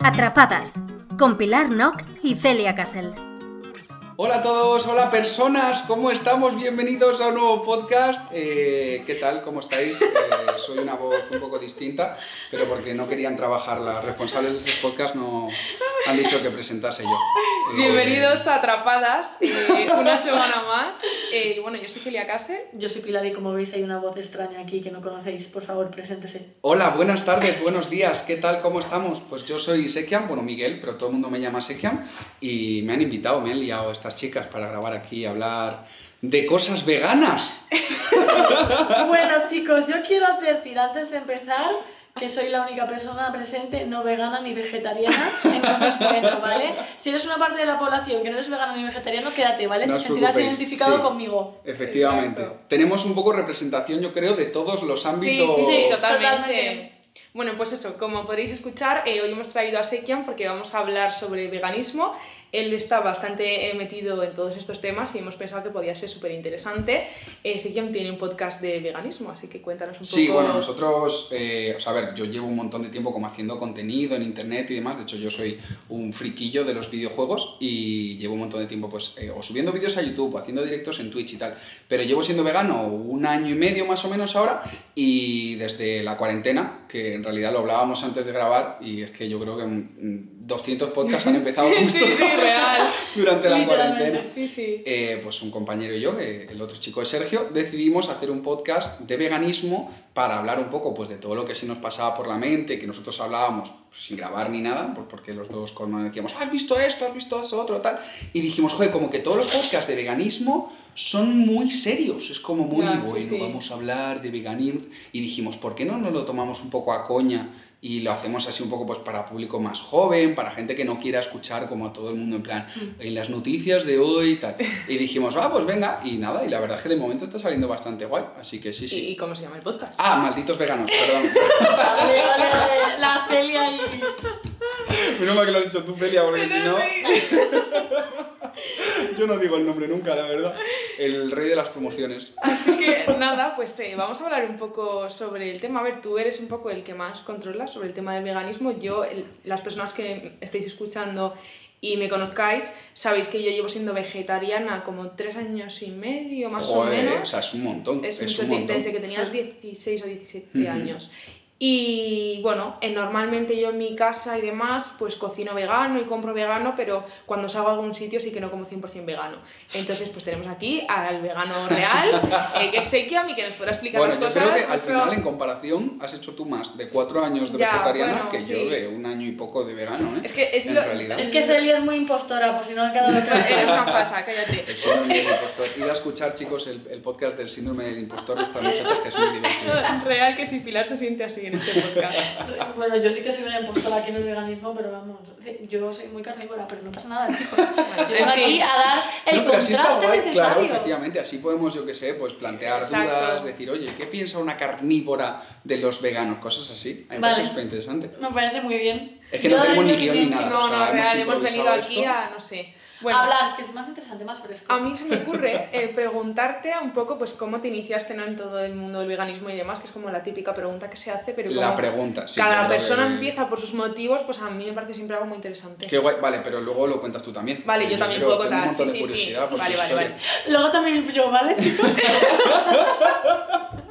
Atrapadas, con Pilar Nock y Celia Casel. Hola a todos, hola personas, ¿cómo estamos? Bienvenidos a un nuevo podcast. Eh, ¿Qué tal? ¿Cómo estáis? Eh, soy una voz un poco distinta, pero porque no querían trabajar las responsables de estos podcasts, no han dicho que presentase yo. Eh, Bienvenidos a Atrapadas, una semana más. bueno, yo soy Celia Case. Yo soy Pilar y como veis hay una voz extraña aquí que no conocéis. Por favor, preséntese. Hola, buenas tardes, buenos días, ¿qué tal? ¿Cómo estamos? Pues yo soy Sekian, bueno, Miguel, pero todo el mundo me llama Sekian y me han invitado, me han liado estas chicas para grabar aquí y hablar de cosas veganas. bueno, chicos, yo quiero advertir antes de empezar que soy la única persona presente no vegana ni vegetariana. Entonces, bueno, ¿vale? Si eres una parte de la población que no eres vegana ni vegetariano, quédate, ¿vale? Te sentirás identificado conmigo. Efectivamente. Tenemos un poco representación, yo creo, de todos los ámbitos. Sí, sí, totalmente. Bueno, pues eso, como podréis escuchar, eh, hoy hemos traído a Sekian porque vamos a hablar sobre veganismo él está bastante eh, metido en todos estos temas y hemos pensado que podía ser súper interesante. Eh, tiene un podcast de veganismo, así que cuéntanos un poco. Sí, bueno, nosotros, eh, o sea, a ver, yo llevo un montón de tiempo como haciendo contenido en internet y demás. De hecho, yo soy un friquillo de los videojuegos y llevo un montón de tiempo, pues, eh, o subiendo vídeos a YouTube, o haciendo directos en Twitch y tal. Pero llevo siendo vegano un año y medio más o menos ahora y desde la cuarentena, que en realidad lo hablábamos antes de grabar y es que yo creo que 200 podcasts han empezado justo durante la cuarentena. Eh, pues un compañero y yo, el otro chico es Sergio, decidimos hacer un podcast de veganismo para hablar un poco pues, de todo lo que sí nos pasaba por la mente, que nosotros hablábamos pues, sin grabar ni nada, pues porque los dos como decíamos, has visto esto, has visto eso, otro, tal. Y dijimos, joder, como que todos los podcasts de veganismo son muy serios, es como muy, bueno, vamos a hablar de veganismo. Y dijimos, ¿por qué no nos lo tomamos un poco a coña? y lo hacemos así un poco pues para público más joven, para gente que no quiera escuchar como a todo el mundo en plan mm. en las noticias de hoy y tal. Y dijimos, ah, pues venga, y nada, y la verdad es que de momento está saliendo bastante guay, así que sí, sí. ¿Y cómo se llama el podcast? Ah, Malditos Veganos, perdón. vale, vale, la Celia y... Menos mal que lo has hecho tú, Celia, porque si no... Yo no digo el nombre nunca, la verdad. El rey de las promociones. Así que nada, pues eh, vamos a hablar un poco sobre el tema. A ver, tú eres un poco el que más controlas sobre el tema del veganismo. Yo, las personas que estéis escuchando y me conozcáis, sabéis que yo llevo siendo vegetariana como tres años y medio, más o menos. O sea, es un montón. Es, un montón. Desde que tenía 16 o 17 años. Y bueno, eh, normalmente yo en mi casa y demás, pues cocino vegano y compro vegano, pero cuando salgo a algún sitio sí que no como 100% vegano. Entonces, pues tenemos aquí al vegano real, eh, que es Sekiam y que nos podrá explicar bueno, las cosas. Bueno, yo creo que al final, en comparación, has hecho tú más de cuatro años de vegetariana que yo de un año y poco de vegano, ¿eh? Es que, es, realidad. es que Celia es muy impostora, por si no ha quedado claro. Eres una falsa, cállate. El síndrome del impostor. Id a escuchar, chicos, el, el, podcast del síndrome del impostor de esta muchacha, que es muy divertido. Real que si Pilar se siente así en este podcast. bueno, yo sí que soy una impostora aquí en el veganismo, pero vamos, yo soy muy carnívora, pero no pasa nada, chicos. Yo vengo aquí a dar el no, contraste así necesario. Claro, efectivamente, así podemos, yo que sé, pues plantear dudas, decir, oye, ¿qué piensa una carnívora de los veganos? Cosas así. A mí me parece súper interesante. Me parece muy bien. Es que no tenemos ni guion ni nada. No, no, real, hemos venido aquí a, no sé bueno, hablar, que es más interesante, más fresco. A mí se me ocurre eh, preguntarte un poco pues cómo te iniciaste ¿no? en todo el mundo del veganismo y demás, que es como la típica pregunta que se hace, pero la pregunta, sí, cada persona empieza por sus motivos, pues a mí me parece siempre algo muy interesante. Qué guay, vale, pero luego lo cuentas tú también. Vale, yo también puedo contar. Un montón sí, de curiosidad sí, Vale, vale, vale. Luego también yo, ¿vale, chicos?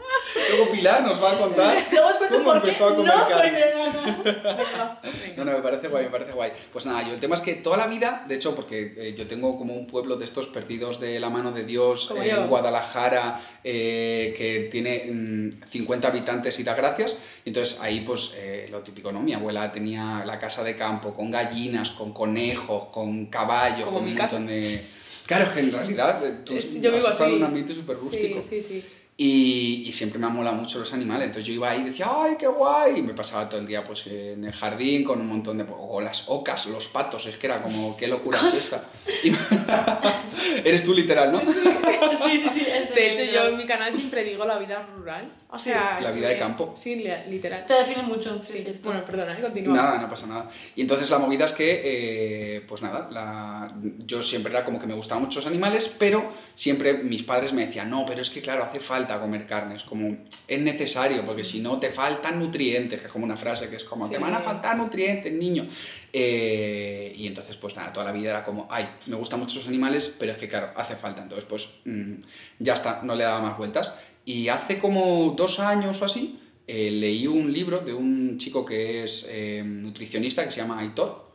Luego Pilar nos va a contar cómo empezó a comer no soy vegana. no, no, me parece guay, me parece guay. Pues nada, yo el tema es que toda la vida, de hecho, porque eh, yo tengo como un pueblo de estos perdidos de la mano de Dios en Guadalajara, eh, que tiene 50 mm, habitantes y da gracias. Entonces ahí, pues eh, lo típico, ¿no? Mi abuela tenía la casa de campo con gallinas, con conejos, con caballos, con un montón de... Claro, que en realidad tú yo has estado en un ambiente súper rústico. Sí, sí, sí. Y, y, siempre me han molado mucho los animales. Entonces yo iba ahí y decía, ¡ay, qué guay! Y me pasaba todo el día pues, en el jardín con un montón de. O las ocas, los patos, es que era como, ¿qué locura es esta? Eres tú literal, ¿no? sí, sí, sí. De hecho, yo en mi canal siempre digo la vida rural. O sea, la vida de campo. Sí, literal. Te define mucho. Sí. Bueno, perdona, ¿eh? continúa. Nada, no pasa nada. Y entonces la movida es que, eh, pues nada, yo siempre era como que me gustaban mucho los animales, pero siempre mis padres me decían, no, pero es que claro, hace falta falta comer carne, es como, es necesario, porque si no te faltan nutrientes, que es como una frase que es como, te van a faltar nutrientes, niño. Eh, y entonces, pues nada, toda la vida era como, ay, me gustan mucho los animales, pero es que claro, hace falta. Entonces, pues mm, ya está, no le daba más vueltas. Y hace como dos años o así, eh, leí un libro de un chico que es eh, nutricionista que se llama Aitor.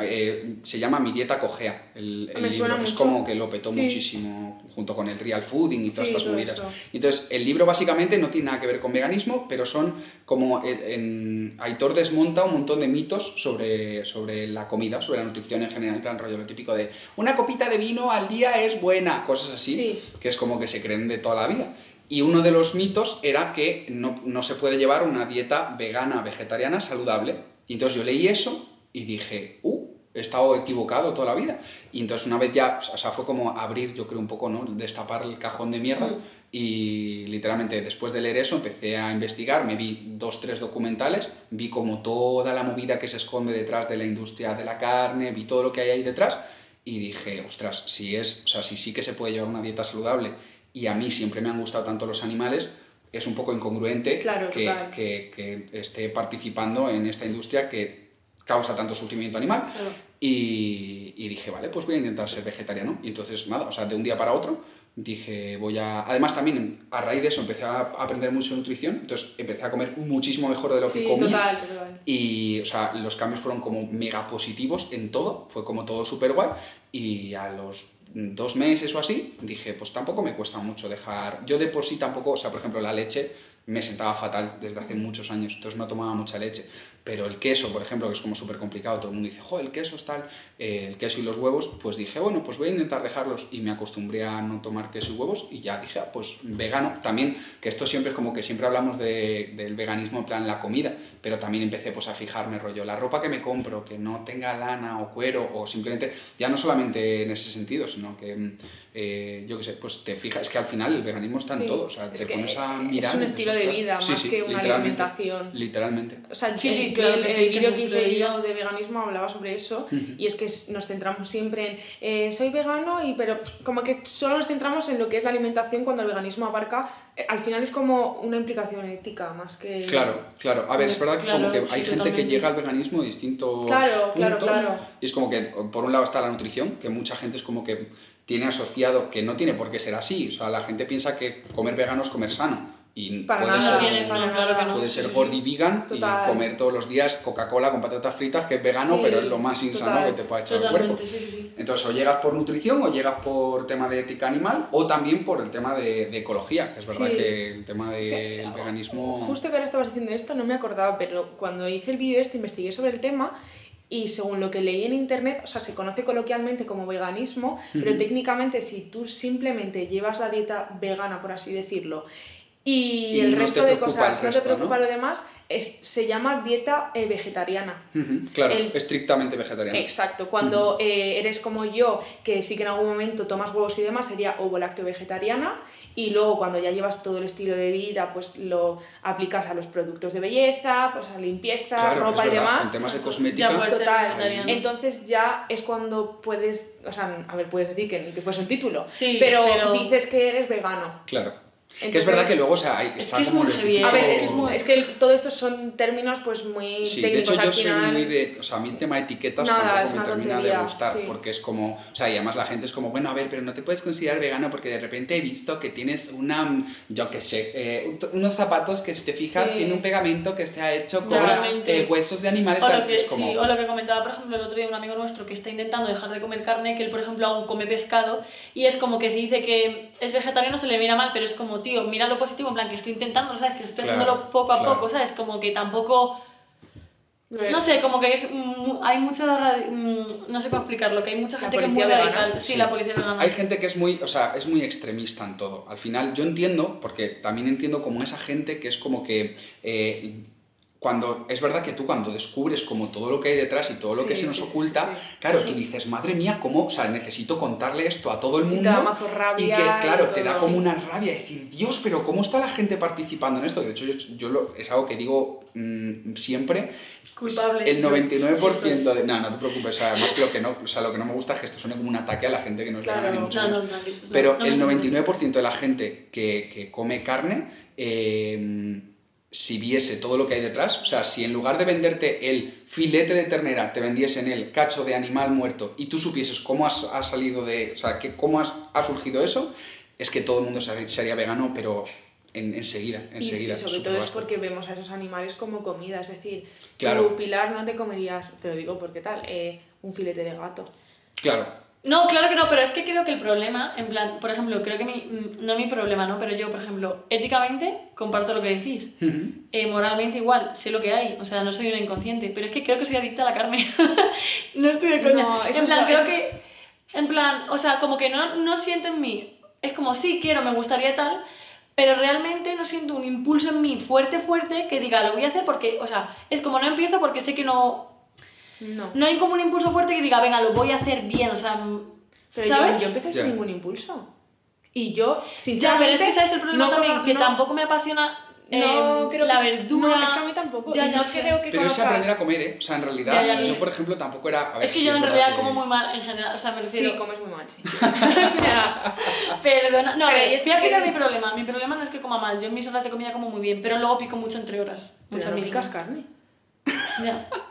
Eh, se llama Mi dieta cojea. El, el Me libro es mucho. como que lo petó Sí. muchísimo junto con el real fooding y todas Sí, estas movidas. eso. Entonces, el libro básicamente no tiene nada que ver con veganismo, pero son como en, en- Aitor desmonta un montón de mitos sobre, sobre la comida, sobre la nutrición en general, en plan rollo lo típico de una copita de vino al día es buena, cosas así, Sí. que es como que se creen de toda la vida. Y uno de los mitos era que no, no se puede llevar una dieta vegana, vegetariana, saludable. Y entonces yo leí eso y dije, uh, he estado equivocado toda la vida. Y entonces una vez ya, o sea, fue como abrir, yo creo un poco, ¿no? Destapar el cajón de mierda. Mm. Y literalmente después de leer eso empecé a investigar, me vi dos, tres documentales, vi como toda la movida que se esconde detrás de la industria de la carne, vi todo lo que hay ahí detrás y dije, ostras, si es, o sea, si sí que se puede llevar una dieta saludable y a mí siempre me han gustado tanto los animales, es un poco incongruente Claro, que, que- que esté participando en esta industria que causa tanto sufrimiento animal. Claro. Y, y dije, vale, pues voy a intentar ser vegetariano. Y entonces, nada, o sea, de un día para otro, dije, voy a... Además, también a raíz de eso empecé a aprender mucho nutrición, entonces empecé a comer muchísimo mejor de lo que comía. total, total. Y, o sea, los cambios fueron como mega positivos en todo, fue como todo súper guay. Y a los dos meses o así, dije, pues tampoco me cuesta mucho dejar. Yo de por sí tampoco, o sea, por ejemplo, la leche me sentaba fatal desde hace muchos años, entonces no tomaba mucha leche. Pero el queso, por ejemplo, que es como súper complicado, todo el mundo dice, joder, el queso es tal, eh, el queso y los huevos, pues dije, bueno, pues voy a intentar dejarlos y me acostumbré a no tomar queso y huevos y ya dije, ah, pues vegano. También, que esto siempre es como que siempre hablamos de- del veganismo en plan la comida, pero también empecé pues a fijarme rollo, la ropa que me compro, que no tenga lana o cuero o simplemente, ya no solamente en ese sentido, sino que, mm, eh, yo qué sé, pues te fijas, es que al final el veganismo está en Sí, todo, o sea, te pones a mirar... Es un estilo de vida Sí, más sí, que una literalmente, alimentación. Literalmente. O sea, Sí, sí, el- claro el, el que vídeo que hice yo de veganismo hablaba sobre eso Ujú. y es que nos centramos siempre en eh, soy vegano y pero como que solo nos centramos en lo que es la alimentación cuando el veganismo abarca eh, al final es como una implicación ética más que Claro, claro. A ver, es verdad que Claro, como que sí, hay gente que llega al veganismo de distintos Claro, claro, puntos. claro. Y es como que, por un lado está la nutrición, que mucha gente es como que tiene asociado, que no tiene por qué ser así. O sea, la gente piensa que comer vegano es comer sano. Y Para puede nada, ser, para no, claro que no. puede ser gordi vegan Total. y comer todos los días Coca-Cola con patatas fritas, que es vegano, Sí, pero es lo más insano total. que te puede echar el cuerpo. Totalmente, sí, sí, sí. Entonces, o llegas por nutrición o llegas por tema de ética animal o también por el tema de, de ecología, que es verdad Sí. que el tema del Sí, veganismo... Justo que ahora estabas diciendo esto, no me acordaba, pero cuando hice el vídeo este investigué sobre el tema y según lo que leí en internet, o sea, se conoce coloquialmente como veganismo, pero técnicamente si tú simplemente llevas la dieta vegana, por así decirlo, y, Y el no te resto de preocupa cosas el no resto, te preocupa ¿no? lo demás, es- se llama dieta eh, vegetariana. Ujú, Claro, el- estrictamente vegetariano. Exacto, cuando eh, eres como yo, que sí que en algún momento tomas huevos y demás, sería ovo lácteo vegetariana. Y luego cuando ya llevas todo el estilo de vida, pues lo aplicas a los productos de belleza, pues a limpieza, Claro, ropa es y demás. En temas de Ya cosmética, ser Total. Entonces ya es cuando puedes, o sea, a ver, puedes decir que ni que fuese un título, Sí, pero, pero- dices que eres vegano. claro. Que es Entonces- verdad que luego, o sea, hay- Es está que es como muy lo heavy, típico- A ver, es es que es muy- es que todo esto son términos pues muy Sí, de técnicos hecho yo al soy final. muy de, o sea, a mí el tema de etiquetas Nada, es tampoco me termina de tontería, gustar, sí. porque es como, o sea, y además la gente es como, bueno, a ver, pero no te puedes considerar vegano porque de repente he visto que tienes una, yo qué sé, eh, un- unos zapatos que si te fijas Sí. tiene un pegamento que se ha hecho con eh, huesos de animales, O lo, que, es como, sí, o lo que comentaba, por ejemplo, el otro día un amigo nuestro que está intentando dejar de comer carne, que él, por ejemplo, aún come pescado, y es como que si dice que es vegetariano se le mira mal, pero es como, tío, mira lo positivo, en plan, que estoy intentando, ¿sabes? Que estoy Claro, haciéndolo poco a claro. poco, ¿sabes? Como que tampoco... No sé, como que hay mucha... ra- mm, No sé cómo explicarlo, que hay mucha gente que es muy radical. Sí, Sí. la policía vegana. Hay gente que es muy, o sea, es muy extremista en todo. Al final yo entiendo, porque también entiendo como esa gente que es como que eh, cuando es verdad que tú cuando descubres como todo lo que hay detrás y todo lo que se nos sí, oculta, sí. claro, tú dices, madre mía, cómo, o sea, necesito contarle esto a todo el Y mundo. te da mazo Y rabia. que, claro, te da como una rabia decir, Dios, pero ¿cómo está la gente participando en esto? De hecho, yo, yo lo- es algo que digo mm, siempre. Culpable. El Yo- 99% de... No, no te preocupes, o sea, además lo que, no, o sea, lo que no me gusta es que esto suene como un ataque a la gente que no es Claro. vegana, ni mucho No, no, no, Pero el estoy- 99% de la gente que, que come carne, eh, si viese todo lo que hay detrás, o sea, si en lugar de venderte el filete de ternera, te vendiesen el cacho de animal muerto y tú supieses cómo ha salido de, o sea, que, cómo has- ha surgido eso, es que todo el mundo se- sería vegano, pero en, enseguida, Y, enseguida. y sobre todo es porque vemos a esos animales como comida, es decir, Claro. Pilar, no te comerías, te lo digo porque tal, eh, un filete de gato. Claro, No, claro que no, pero es que creo que el problema, en plan, por ejemplo, creo que mi, mm, no mi problema, ¿no? Pero yo, por ejemplo, éticamente comparto lo que decís. Eh, moralmente igual, sé lo que hay, o sea, no soy una inconsciente, pero es que creo que soy adicta a la carne. no estoy de coña. No, eso en es plan, lo- creo eso que, en plan, o sea, como que no, no siento en mí, es como, sí, quiero, me gustaría tal, pero realmente no siento un impulso en mí fuerte, fuerte, que diga, lo voy a hacer porque, o sea, es como no empiezo porque sé que no, No. no hay como un impulso fuerte que diga, venga, lo voy a hacer bien, o sea, Pero yo- ¿sabes? Yo, empecé Ya. sin ningún impulso. Y yo, Ya, sinceramente... pero es que sabes el problema no también, como- que no- tampoco me apasiona No, eh, creo la que- verdura. No, es que a mí tampoco. Ya, ya no creo que Pero es aprender a comer, ¿eh? O sea, en realidad, Ya, ya, yo, ya. por ejemplo, tampoco era... a ver, Es que sí, yo en realidad que- como muy mal en general, o sea, me refiero... Sí, comes muy mal, sí. o sea, Perdona, no, a Pero ver, es voy a explicar mi problema. Mi problema no es que coma mal, yo en mis horas de comida como muy bien, pero luego pico mucho entre horas. pero Mucha no picas carne. Ya.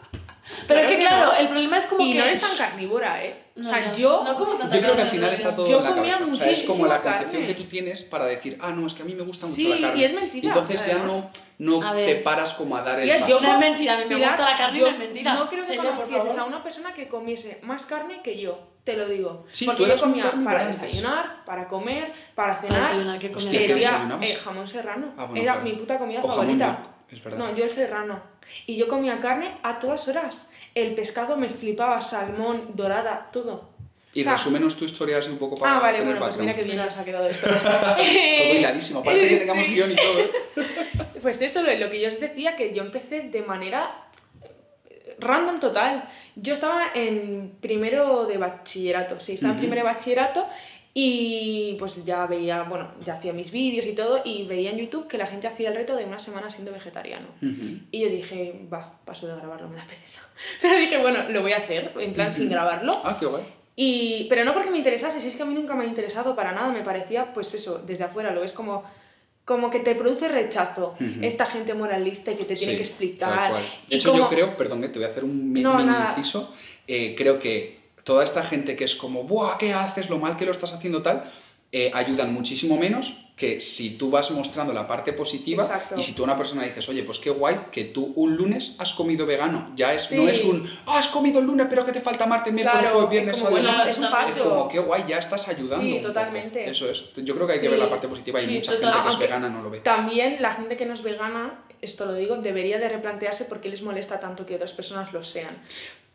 Pero es que que claro, no. el problema es como Y que... no eres tan carnívora, ¿eh? O No, sea, ya. yo... No como tanta Yo creo que al final está todo Yo en la comía cabeza. O sea, es como la concepción carne. que tú tienes para decir, ah, no, es que a mí me gusta mucho Sí, la carne. y es mentira, Entonces ya no, no A te paras como a dar el paso. yo No es mentira, a mí me Pilar, gusta la carne y yo no es mentira. No creo que conocieses a una persona que comiese más carne que yo, te lo digo. Sí, Porque tú yo comía para desayunar, para comer, para Para cenar. desayunar, ¿qué desayunabas? eh, jamón serrano. Ah, Era claro. mi puta comida O jamón favorita. York, es verdad. No, yo el serrano. Y yo comía carne a todas horas. El pescado me flipaba, salmón, dorada, todo. Y o sea- resúmenos tu historia así un poco para Ah, vale, tener bueno, pues mira que bien nos ha quedado esto. Todo hiladísimo, aparte que tengamos Sí. guion y todo. ¿eh? Pues eso, lo, lo que yo os decía, que yo empecé de manera eh, random total. Yo estaba en primero de bachillerato, sí, estaba en primero de bachillerato y pues ya veía, bueno, ya hacía mis vídeos y todo y veía en YouTube que la gente hacía el reto de una semana siendo vegetariano. Ujú. Y yo dije, va, paso de grabarlo, me da pereza. Pero dije, bueno, lo voy a hacer, en plan sin grabarlo. Ah, qué guay. Y, pero no porque me interesase, si es que a mí nunca me ha interesado para nada, me parecía, pues eso, desde afuera lo ves como, como que te produce rechazo esta gente moralista y que te tiene Sí, que explicar. De hecho, como- yo creo, perdón, que te voy a hacer un No, mini inciso. eh, creo que toda esta gente que es como, ¡buah, qué haces! Lo mal que lo estás haciendo tal, eh, ayudan muchísimo menos que si tú vas mostrando la parte positiva Exacto. y si tú a una persona dices, oye, pues qué guay que tú un lunes has comido vegano. Ya es, no Sí. es un, ah, has comido el lunes, pero que te falta martes, miércoles, Claro, jueves, viernes, sábado bueno, domingo". es un Es Es paso. como, qué guay, ya estás ayudando. Sí, totalmente. Eso es. Yo creo que hay que Sí. ver la parte positiva y Sí, mucha total. gente que es vegana no lo ve. También la gente que no es vegana, esto lo digo, debería de replantearse por qué les molesta tanto que otras personas lo sean.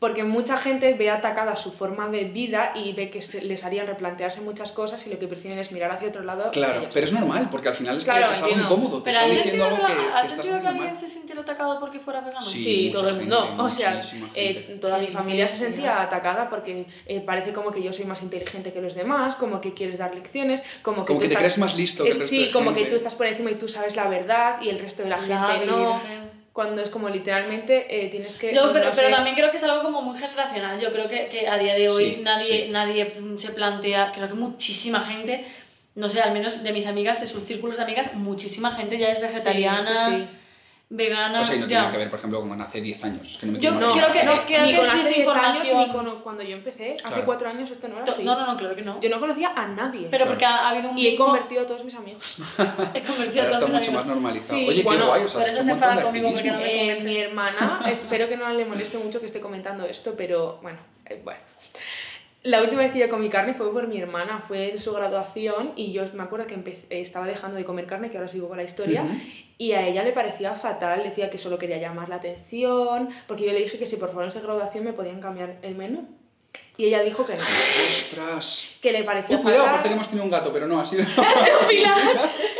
Porque mucha gente ve atacada su forma de vida y ve que se- les harían replantearse muchas cosas y lo que prefieren es mirar hacia otro lado. Claro, pero es normal, porque al final es, Claro, que es algo incómodo. Te Pero están ¿has diciendo sentido, algo que, que, ¿has sentido que alguien mal. se sintiera atacado porque fuera vegano? Sí. Sí, todo el mundo. o sea, eh, toda mi familia se sentía atacada porque eh, parece como que yo soy más inteligente que los demás, como que quieres dar lecciones, como que Como tú que te estás- crees más listo que el eh, resto Sí, de como que tú estás por encima y tú sabes la verdad y el resto de la La gente no. Virgen. Cuando es como literalmente eh, tienes que. Yo, pero, no pero sé, también creo que es algo como muy generacional. Yo creo que, que a día de hoy Sí, nadie, sí. nadie se plantea, creo que muchísima gente, no sé, al menos de mis amigas, de sus círculos de amigas, muchísima gente ya es vegetariana, sí, sí. Vegana. O sea, y no ya. tiene que ver, por ejemplo, con hace 10 años. Es que no me Yo creo que- no, creo ni que con hace 10 años ni con cuando yo empecé. Hace Claro. 4 años esto no era así. No, no, no, claro que no. Yo no conocía a nadie. Pero Claro. porque ha, ha habido un Y he convertido a todos mis amigos. he convertido Ahora a está todos mis mucho más amigos. normalizado. Sí, Oye, bueno, qué guay, o sea, por has eso hecho un se montón de enfada conmigo, porque activismo. no me Eh, mi hermana, espero que no le moleste mucho que esté comentando esto, pero bueno, eh, bueno. La última vez que yo comí carne fue por mi hermana, fue en su graduación y yo me acuerdo que estaba dejando de comer carne, que ahora sigo con la historia, y a ella le parecía fatal, decía que solo quería llamar la atención, porque yo le dije que si por favor en esa graduación me podían cambiar el menú. Y ella dijo que no, Ostras. que le parecía Uh, cuidado, fatal. parece que hemos tenido un gato, pero no, ha sido.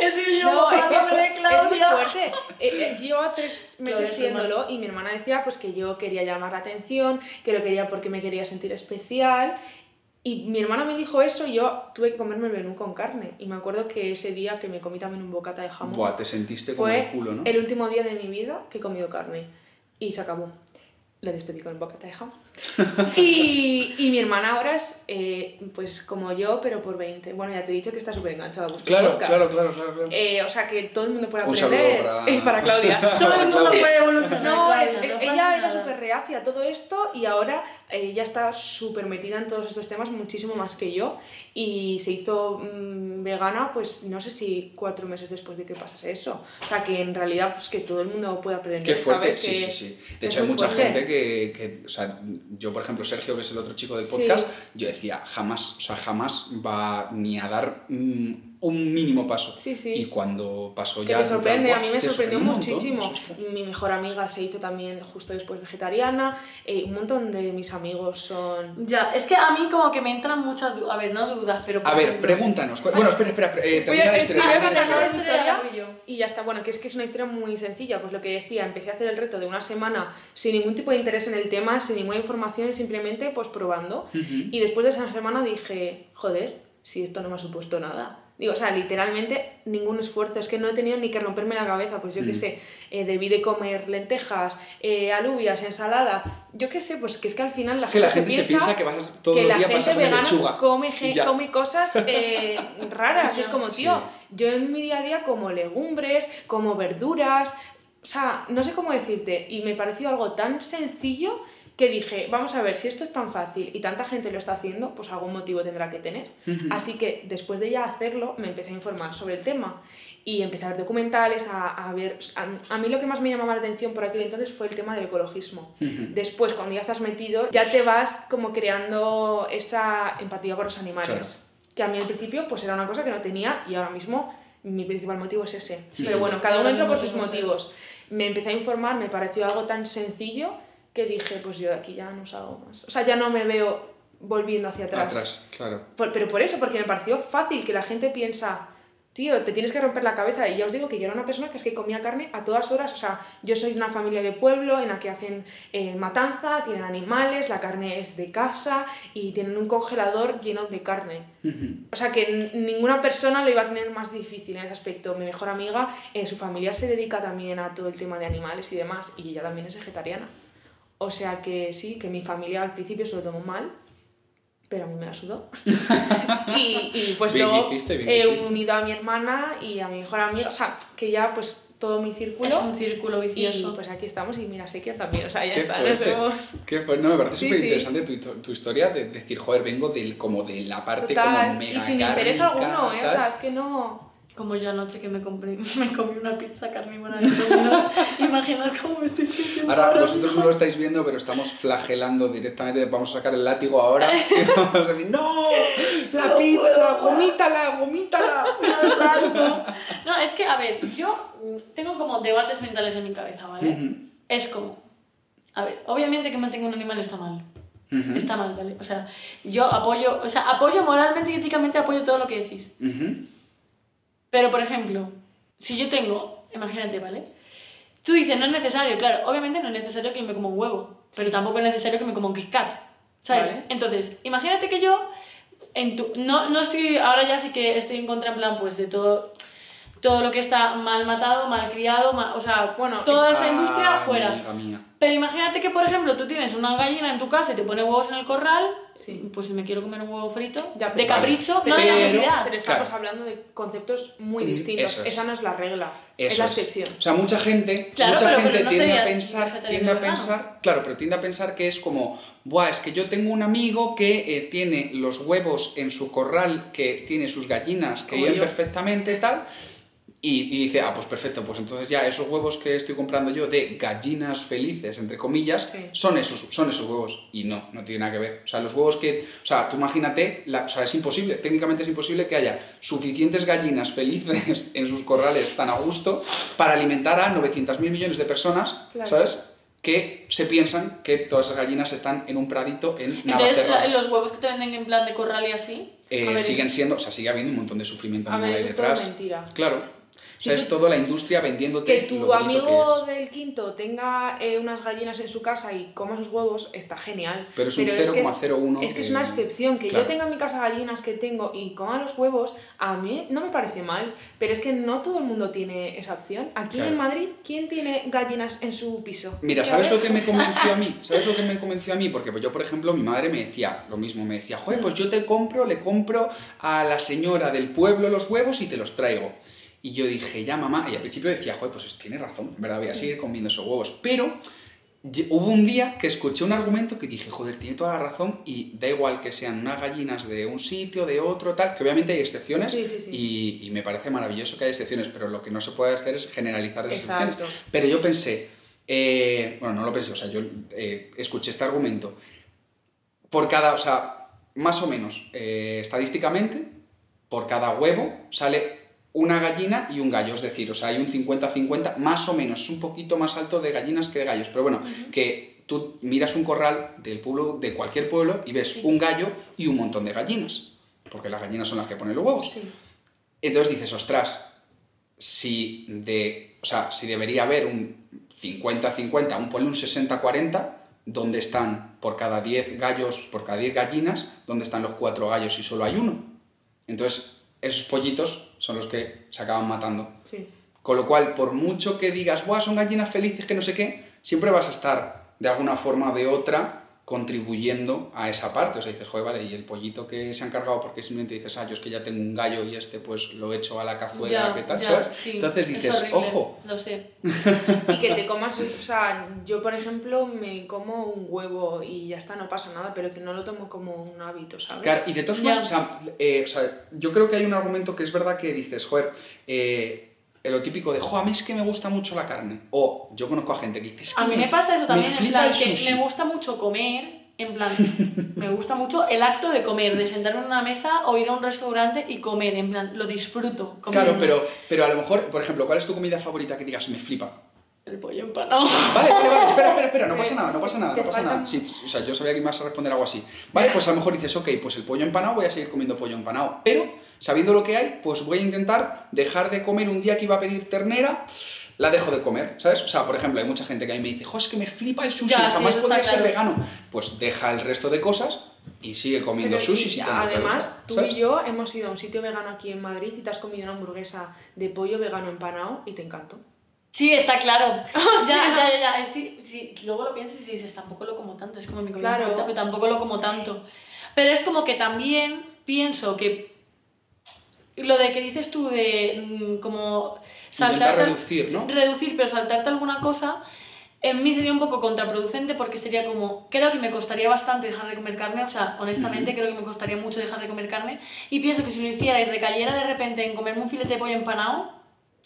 Es y yo, No, es que "Pásame, es, es muy Claudia". fuerte. Eh, eh, llevo tres meses es siéndolo y mi hermana decía pues que yo quería llamar la atención, que lo quería porque me quería sentir especial. Y mi hermana me dijo eso y yo tuve que comerme el menú con carne. Y me acuerdo que ese día que me comí también un bocata de jamón Buah, te sentiste como el culo, ¿no? el último día de mi vida que he comido carne. Y se acabó. Le despedí con el bocata de jamón. y, y mi hermana ahora es eh, pues como yo, pero por 20. Bueno, ya te he dicho que está súper enganchada a vuestro Claro, podcast. claro, claro, claro. claro. Eh, o sea que todo el mundo puede Un aprender. saludo para- Eh, para Claudia. Todo el mundo puede evolucionar. No, Claudia, es- no ella era súper reacia a todo esto y ahora eh, ella está súper metida en todos estos temas, muchísimo más que yo. Y se hizo mm, vegana, pues no sé si cuatro meses después de que pasase eso. O sea que en realidad, pues que todo el mundo puede aprender. Qué fuerte, ¿sabes? sí, Que- sí, sí. De hecho, hay mucha fuerte. gente que, que, o sea, yo por ejemplo, Sergio, que es el otro chico del Sí. podcast, yo decía, jamás, o sea, jamás va ni a dar mm, un mínimo paso. Sí, sí. Y cuando pasó Que ya... te en plan, sorprende, a "Buah, mí me te sorprendió montón". muchísimo. Es- Mi mejor amiga se hizo también justo después vegetariana, eh, un montón de mis amigos son... Ya, es que a mí como que me entran muchas dudas. A ver, no dudas, pero. A ver, cu- Bueno, espera, espera, eh, Voy termina a- la historia. la historia. Y ya está, bueno, que es que es una historia muy sencilla, pues lo que decía, empecé a hacer el reto de una semana sin ningún tipo de interés en el tema, sin ninguna información, simplemente pues probando. Y después de esa semana dije, joder, si esto no me ha supuesto nada. Digo, o sea, literalmente ningún esfuerzo, es que no he tenido ni que romperme la cabeza, pues yo qué Mm. sé, eh, debí de comer lentejas, eh, alubias, ensalada, yo qué sé, pues que es que al final la Que la gente, gente se piensa que vas a, todo que el la vas gente a vegana lechuga. come, come cosas eh, raras. es como, Sí. tío, yo en mi día a día como legumbres, como verduras, o sea, no sé cómo decirte. Y me pareció algo tan sencillo que dije, vamos a ver, si esto es tan fácil y tanta gente lo está haciendo, pues algún motivo tendrá que tener. Así que después de ya hacerlo, me empecé a informar sobre el tema y empecé a ver documentales, a, a ver... A, a mí lo que más me llamaba la atención por aquel entonces fue el tema del ecologismo. Después, cuando ya estás metido, ya te vas como creando esa empatía por los animales. Claro. Que a mí al principio pues era una cosa que no tenía y ahora mismo mi principal motivo es ese. Sí. Pero bueno, cada uno entra por sus motivos. Me empecé a informar, me pareció algo tan sencillo que dije, pues yo de aquí ya no salgo más. O sea, ya no me veo volviendo hacia atrás. Atrás, claro. Por- pero por eso, porque me pareció fácil que la gente piensa, tío, te tienes que romper la cabeza. Y ya os digo que yo era una persona que es que comía carne a todas horas. O sea, yo soy de una familia de pueblo en la que hacen eh, matanza, tienen animales, la carne es de casa y tienen un congelador lleno de carne. O sea, que ninguna persona lo iba a tener más difícil en ese aspecto. Mi mejor amiga, eh, su familia se dedica también a todo el tema de animales y demás, y ella también es vegetariana. O sea que sí, que mi familia al principio se lo tomó mal, pero a mí me la sudó. y, y pues Bien luego hiciste, he hiciste. unido a mi hermana y a mi mejor amiga, o sea, que ya pues todo mi círculo. Es un círculo Y vicioso. pues aquí estamos y mira, Sequia también, o sea, ya Qué está, nos fuerte. hemos... Qué fu- no, me parece Sí, súper sí. interesante tu, hito- tu historia de decir, joder, vengo del, como de la parte como Total, mega y sin interés alguno, ¿eh? O sea, es que no... Como yo anoche que me, compré, me comí una pizza carnívora de Domino's. Imaginad cómo me estoy sintiendo. Ahora, vosotros no lo estáis viendo, pero estamos flagelando directamente. Vamos a sacar el látigo ahora. y vamos a decir, ¡No! ¡La pizza! ¡Gomítala! ¡Gomítala! Tanto. No, es que, a ver, yo tengo como debates mentales en mi cabeza, ¿vale? Es como, a ver, obviamente que mantenga un animal está mal. Está mal, ¿vale? O sea, yo apoyo, o sea, apoyo moralmente y éticamente apoyo todo lo que decís. Pero, por ejemplo, si yo tengo, imagínate, ¿vale? Tú dices, no es necesario, claro, obviamente no es necesario que yo me coma un huevo, pero tampoco es necesario que me coma un Kit Kat, ¿sabes? Vale. Entonces, imagínate que yo, en tu, no, no estoy, ahora ya sí que estoy en contra, en plan, pues, de todo, todo lo que está mal matado, mal criado, mal- o sea, Bueno, toda esa industria fuera. Amiga mía. Pero imagínate que, por ejemplo, tú tienes una gallina en tu casa y te pone huevos en el corral, Sí. pues si me quiero comer un huevo frito, Ya, de capricho, Pero, no Pero- necesidad. pero estamos claro. hablando de conceptos muy Mm, distintos. Esa no es la regla, es la es. excepción. O sea, mucha gente, Claro, mucha pero- gente pero no tiende a pensar, tiende a pensar, claro, pero tiende a pensar que es como, buah, es que yo tengo un amigo que eh, tiene los huevos en su corral, que tiene sus gallinas que viven perfectamente tal, y, y dice, ah, pues perfecto, pues entonces ya esos huevos que estoy comprando yo de gallinas felices, entre comillas, Sí. son, esos, son esos huevos. Y no, no tiene nada que ver. O sea, los huevos que, o sea, tú imagínate, la- o sea, es imposible, técnicamente es imposible que haya suficientes gallinas felices en sus corrales tan a gusto para alimentar a 900.000 millones de personas, Claro. ¿sabes? Que se piensan que todas esas gallinas están en un pradito en Entonces, la- los huevos que te venden en plan de corral y así, Eh, ver, siguen siendo, o sea, sigue habiendo un montón de sufrimiento A ver, animal ahí eso es todo detrás. Mentira. Claro. sea, es todo la industria vendiéndote Que tu amigo que del quinto tenga eh, unas gallinas en su casa y coma sus huevos, está genial. Pero es un que es- 0,01. Es que es una excepción, que claro. yo tenga en mi casa gallinas que tengo y coma los huevos, a mí no me parece mal, pero es que no todo el mundo tiene esa opción. Aquí Claro. en Madrid, ¿quién tiene gallinas en su piso? Mira, ¿sabes lo que me convenció a mí? ¿Sabes lo que me convenció a mí? Porque pues, yo, por ejemplo, mi madre me decía lo mismo, me decía, joder, pues yo te compro, le compro a la señora del pueblo los huevos y te los traigo. Y yo dije, ya mamá, y al principio decía, joder, pues tiene razón, verdad, voy a seguir comiendo esos huevos. Pero hubo un día que escuché un argumento que dije, joder, tiene toda la razón y da igual que sean unas gallinas de un sitio, de otro, tal, que obviamente hay excepciones Sí, sí, sí. Y, y me parece maravilloso que haya excepciones, pero lo que no se puede hacer es generalizar esas excepciones. Pero yo pensé, eh, bueno, no lo pensé, o sea, yo eh, escuché este argumento. Por cada, o sea, más o menos, eh, estadísticamente, por cada huevo sale una gallina y un gallo, es decir, o sea, hay un 50-50, más o menos, es un poquito más alto de gallinas que de gallos, pero bueno, que tú miras un corral del pueblo, de cualquier pueblo, y ves Sí. un gallo y un montón de gallinas, porque las gallinas son las que ponen los huevos. Sí. Entonces dices, ostras, si de, o sea, si debería haber un 50-50, un ponle un 60-40, ¿dónde están por cada 10 gallos, por cada 10 gallinas, dónde están los 4 gallos y solo hay uno? Entonces, esos pollitos son los que se acaban matando. Sí. Con lo cual, por mucho que digas, Buah, son gallinas felices, que no sé qué, siempre vas a estar de alguna forma o de otra contribuyendo a esa parte. O sea, dices, joder, vale, y el pollito que se han cargado porque simplemente dices, ah, yo es que ya tengo un gallo y este pues lo echo a la cazuela, ¿qué tal? ¿sabes? sí, Entonces es dices, ojo, Lo sé. Y que te comas, o sea, yo por ejemplo me como un huevo y ya está, no pasa nada, pero que no lo tomo como un hábito, ¿sabes? Claro, y de todas Ya. formas, o sea, eh, o sea, yo creo que hay un argumento que es verdad que dices, joder, eh, lo típico de, jo, a mí es que me gusta mucho la carne. O yo conozco a gente que dice, es que A mí me pasa eso también, en plan, que sushi". me gusta mucho comer, en plan, me gusta mucho el acto de comer, de sentarme en una mesa o ir a un restaurante y comer, en plan, lo disfruto. Claro, pero, pero a lo mejor, por ejemplo, ¿cuál es tu comida favorita que digas, me flipa? El pollo empanado. Vale, vale, vale, espera, espera, espera, no pasa nada, no pasa nada, no pasa nada. Sí, o sea, yo sabía que ibas a responder algo así. Vale, pues a lo mejor dices, ok, pues el pollo empanado, voy a seguir comiendo pollo empanado. Pero, sabiendo lo que hay, pues voy a intentar dejar de comer un día que iba a pedir ternera, la dejo de comer, ¿sabes? O sea, por ejemplo, hay mucha gente que a mí me dice, jo, es que me flipa el sushi, Ya, sí, jamás eso podría ser claro. vegano. Pues deja el resto de cosas y sigue comiendo Pero sushi y si te Además, gusta, tú y yo hemos ido a un sitio vegano aquí en Madrid y te has comido una hamburguesa de pollo vegano empanado y te encantó. Sí, está claro. O sea- ya, ya, ya, sí, sí, luego lo piensas y dices, tampoco lo como tanto, es como mi comida Claro. favorita, pero tampoco lo como tanto. Pero es como que también pienso que lo de que dices tú de mm, como saltarte... reducir, ¿no? Reducir, pero saltarte alguna cosa, en mí sería un poco contraproducente porque sería como, creo que me costaría bastante dejar de comer carne, o sea, honestamente creo que me costaría mucho dejar de comer carne, y pienso que si lo hiciera y recayera de repente en comerme un filete de pollo empanado,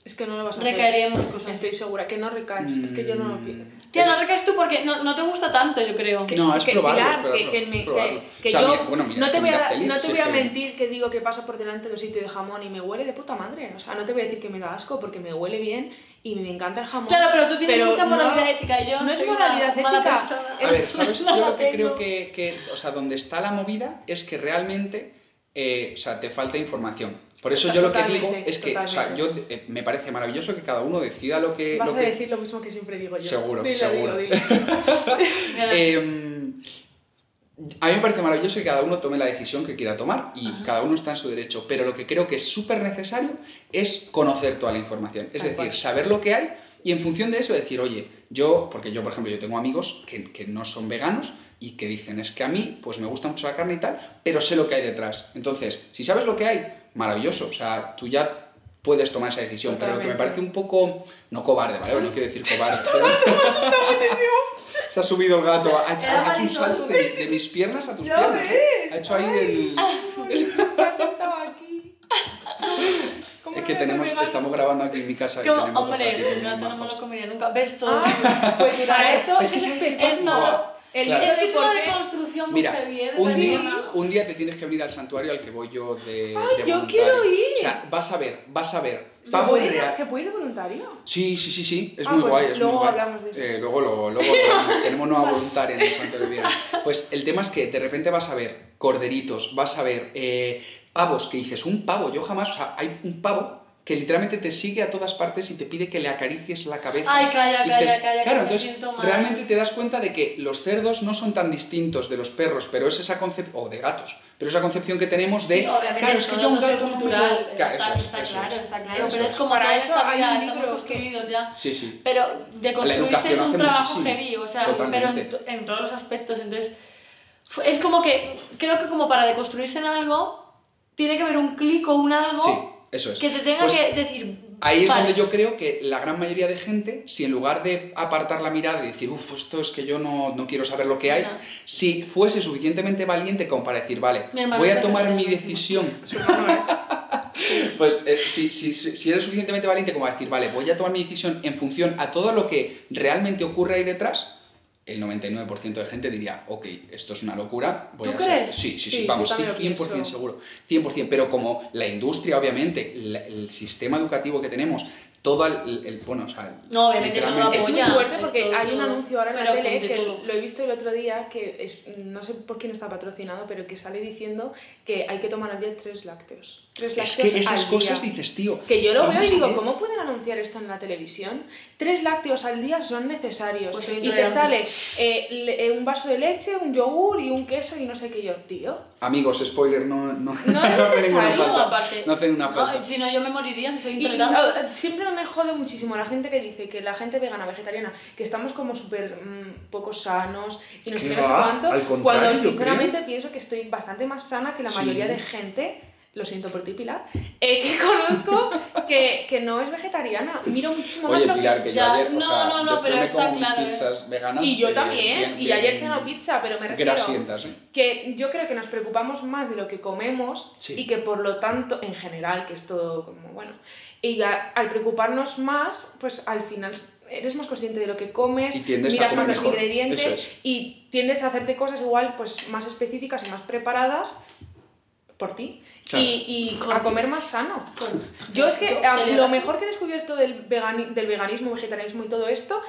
Es que no lo vas a hacer. recaeríamos cosas. Estoy segura que no recaes. Es que yo no lo Mm, pienso. Tía, no es- recaes tú porque no, no te gusta tanto, yo creo. Que- No, es que, probarlo, Pilar, es que, que es me- probarlo. que- que O sea, yo mira, bueno, mira, no te voy a, feliz, no te si voy es a que- mentir que digo que paso por delante de un sitio de jamón y me huele de puta madre. O sea, no te voy a decir que me da asco porque me huele bien y me encanta el jamón. Claro, pero tú tienes Pero mucha no- moralidad ética y yo no es soy una moralidad mala ética, persona. A ver, ¿sabes? No Yo lo que creo que, que, o sea, donde está la movida es que realmente, eh, o sea, te falta información. Por eso yo lo que digo es que, o sea, yo eh, me parece maravilloso que cada uno decida lo que... Vas lo a que- decir lo mismo que siempre digo yo. Seguro, seguro. Eh, a mí me parece maravilloso que cada uno tome la decisión que quiera tomar y cada uno está en su derecho, pero lo que creo que es súper necesario es conocer toda la información, es decir, cual. saber lo que hay y en función de eso decir, oye, yo, porque yo por ejemplo, yo tengo amigos que, que no son veganos y que dicen, es que a mí pues me gusta mucho la carne y tal, pero sé lo que hay detrás. Entonces, si sabes lo que hay, maravilloso, o sea, tú ya puedes tomar esa decisión, pero lo que me Totalmente. parece un poco, no cobarde, ¿vale? No quiero decir cobarde, pero... Se ha subido el gato, ha ha hecho un salto de, de mis piernas a tus Ya piernas. ves. Ha hecho ahí el... Se ha sentado aquí. ¿Cómo Es que tenemos, estamos grabando aquí en mi casa. y Como, tenemos hombre, un gato no me lo comería nunca. ¿Ves todo? Ah, pues para eso Es que es es- específico. es no. El Claro. libro Es que de es una deconstrucción muy Mira, ¿eh? un día, un día te tienes que venir al santuario al que voy yo de, Ay, de yo voluntario. quiero ir. O sea, vas a ver, vas a ver. ¿Se puede, real. ¿Se puede ir de voluntario? Sí, sí, sí, sí, es Ah, muy pues guay. Es luego muy guay. hablamos de eso. Eh, luego, luego, luego hablamos. tenemos nueva voluntaria en el Santuario de Viena. Pues el tema es que de repente vas a ver corderitos, vas a ver eh, pavos que dices, un pavo, yo jamás, o sea, hay un pavo que literalmente te sigue a todas partes y te pide que le acaricies la cabeza. Ay, calla, calla, dices, calla, Claro, entonces siento mal. realmente te das cuenta de que los cerdos no son tan distintos de los perros, pero es esa concepción, o de gatos, pero esa concepción que tenemos de, Sí, obviamente, claro, es que yo un gato no cultural, lo- Claro, está, eso es, está eso claro, es. está claro, Eso pero es. como Para eso esta hay vida, un estamos libro que- ya. Sí, sí. Pero de construirse es un trabajo heavy, o sea, pero en, en todos los aspectos. Entonces, es como que, creo que como para deconstruirse en algo, tiene que haber un clic o un algo Sí, eso es. que te tenga Pues que decir. Ahí es vale, donde yo creo que la gran mayoría de gente, si en lugar de apartar la mirada y decir, uff, esto es que yo no, no quiero saber lo que hay, No. si fuese suficientemente valiente como para decir, vale, voy a tomar mi decisión, pues eh, si, si, si si eres suficientemente valiente como para decir, vale, voy a tomar mi decisión en función a todo lo que realmente ocurre ahí detrás, el 99% de gente diría, ok, esto es una locura, voy ¿Tú a ser... crees? Sí, sí, sí, Sí, vamos, lo 100% pienso. seguro, 100%, pero como la industria, obviamente, la- el sistema educativo que tenemos, todo el, el- bueno, o sea, No, obviamente literalmente- Es muy fuerte es porque todo, hay un anuncio ahora en la tele que todo. lo he visto el otro día que es, no sé por quién está patrocinado, pero que sale diciendo que hay que tomar al día tres lácteos. Tres Es lácteos que esas al cosas día. dices, tío, Que yo lo veo y a digo. ¿cómo pueden anunciar esto en la televisión? Tres lácteos al día son necesarios. Pues y te sale eh, le- eh, un vaso de leche, un yogur y un queso y no sé qué yo. Tío, Amigos, spoiler, no, no, No es hace ninguna necesario, falta. aparte. No hacen una falta. No, si no, yo me moriría si soy Y intolerante. ah, siempre me jode muchísimo la gente que dice que la gente vegana, vegetariana, que estamos como súper mm, poco sanos y no sé ¿Qué no sé cuánto, cuando sinceramente pienso que estoy bastante más sana que la Sí. mayoría de gente, lo siento por ti Pilar, eh, que conozco que, que no es vegetariana. Miro muchísimo más Oye, lo que... Pilar, que yo ayer, no, o sea, no, no, yo, pero me está como claro, mis pizzas veganas. Y yo eh, también, bien, y ayer ceno pizza, pero me refiero las sientas, ¿eh? que yo creo que nos preocupamos más de lo que comemos Sí. y que por lo tanto, en general, que es todo como bueno, y a- al preocuparnos más, pues al final eres más consciente de lo que comes, Y tiendes a miras comer más los ingredientes es. y tiendes a hacerte cosas igual pues más específicas y más preparadas por ti Claro. y, y a comer más sano. Yo es que lo mejor que he descubierto del, vegani- del veganismo, vegetarianismo y todo esto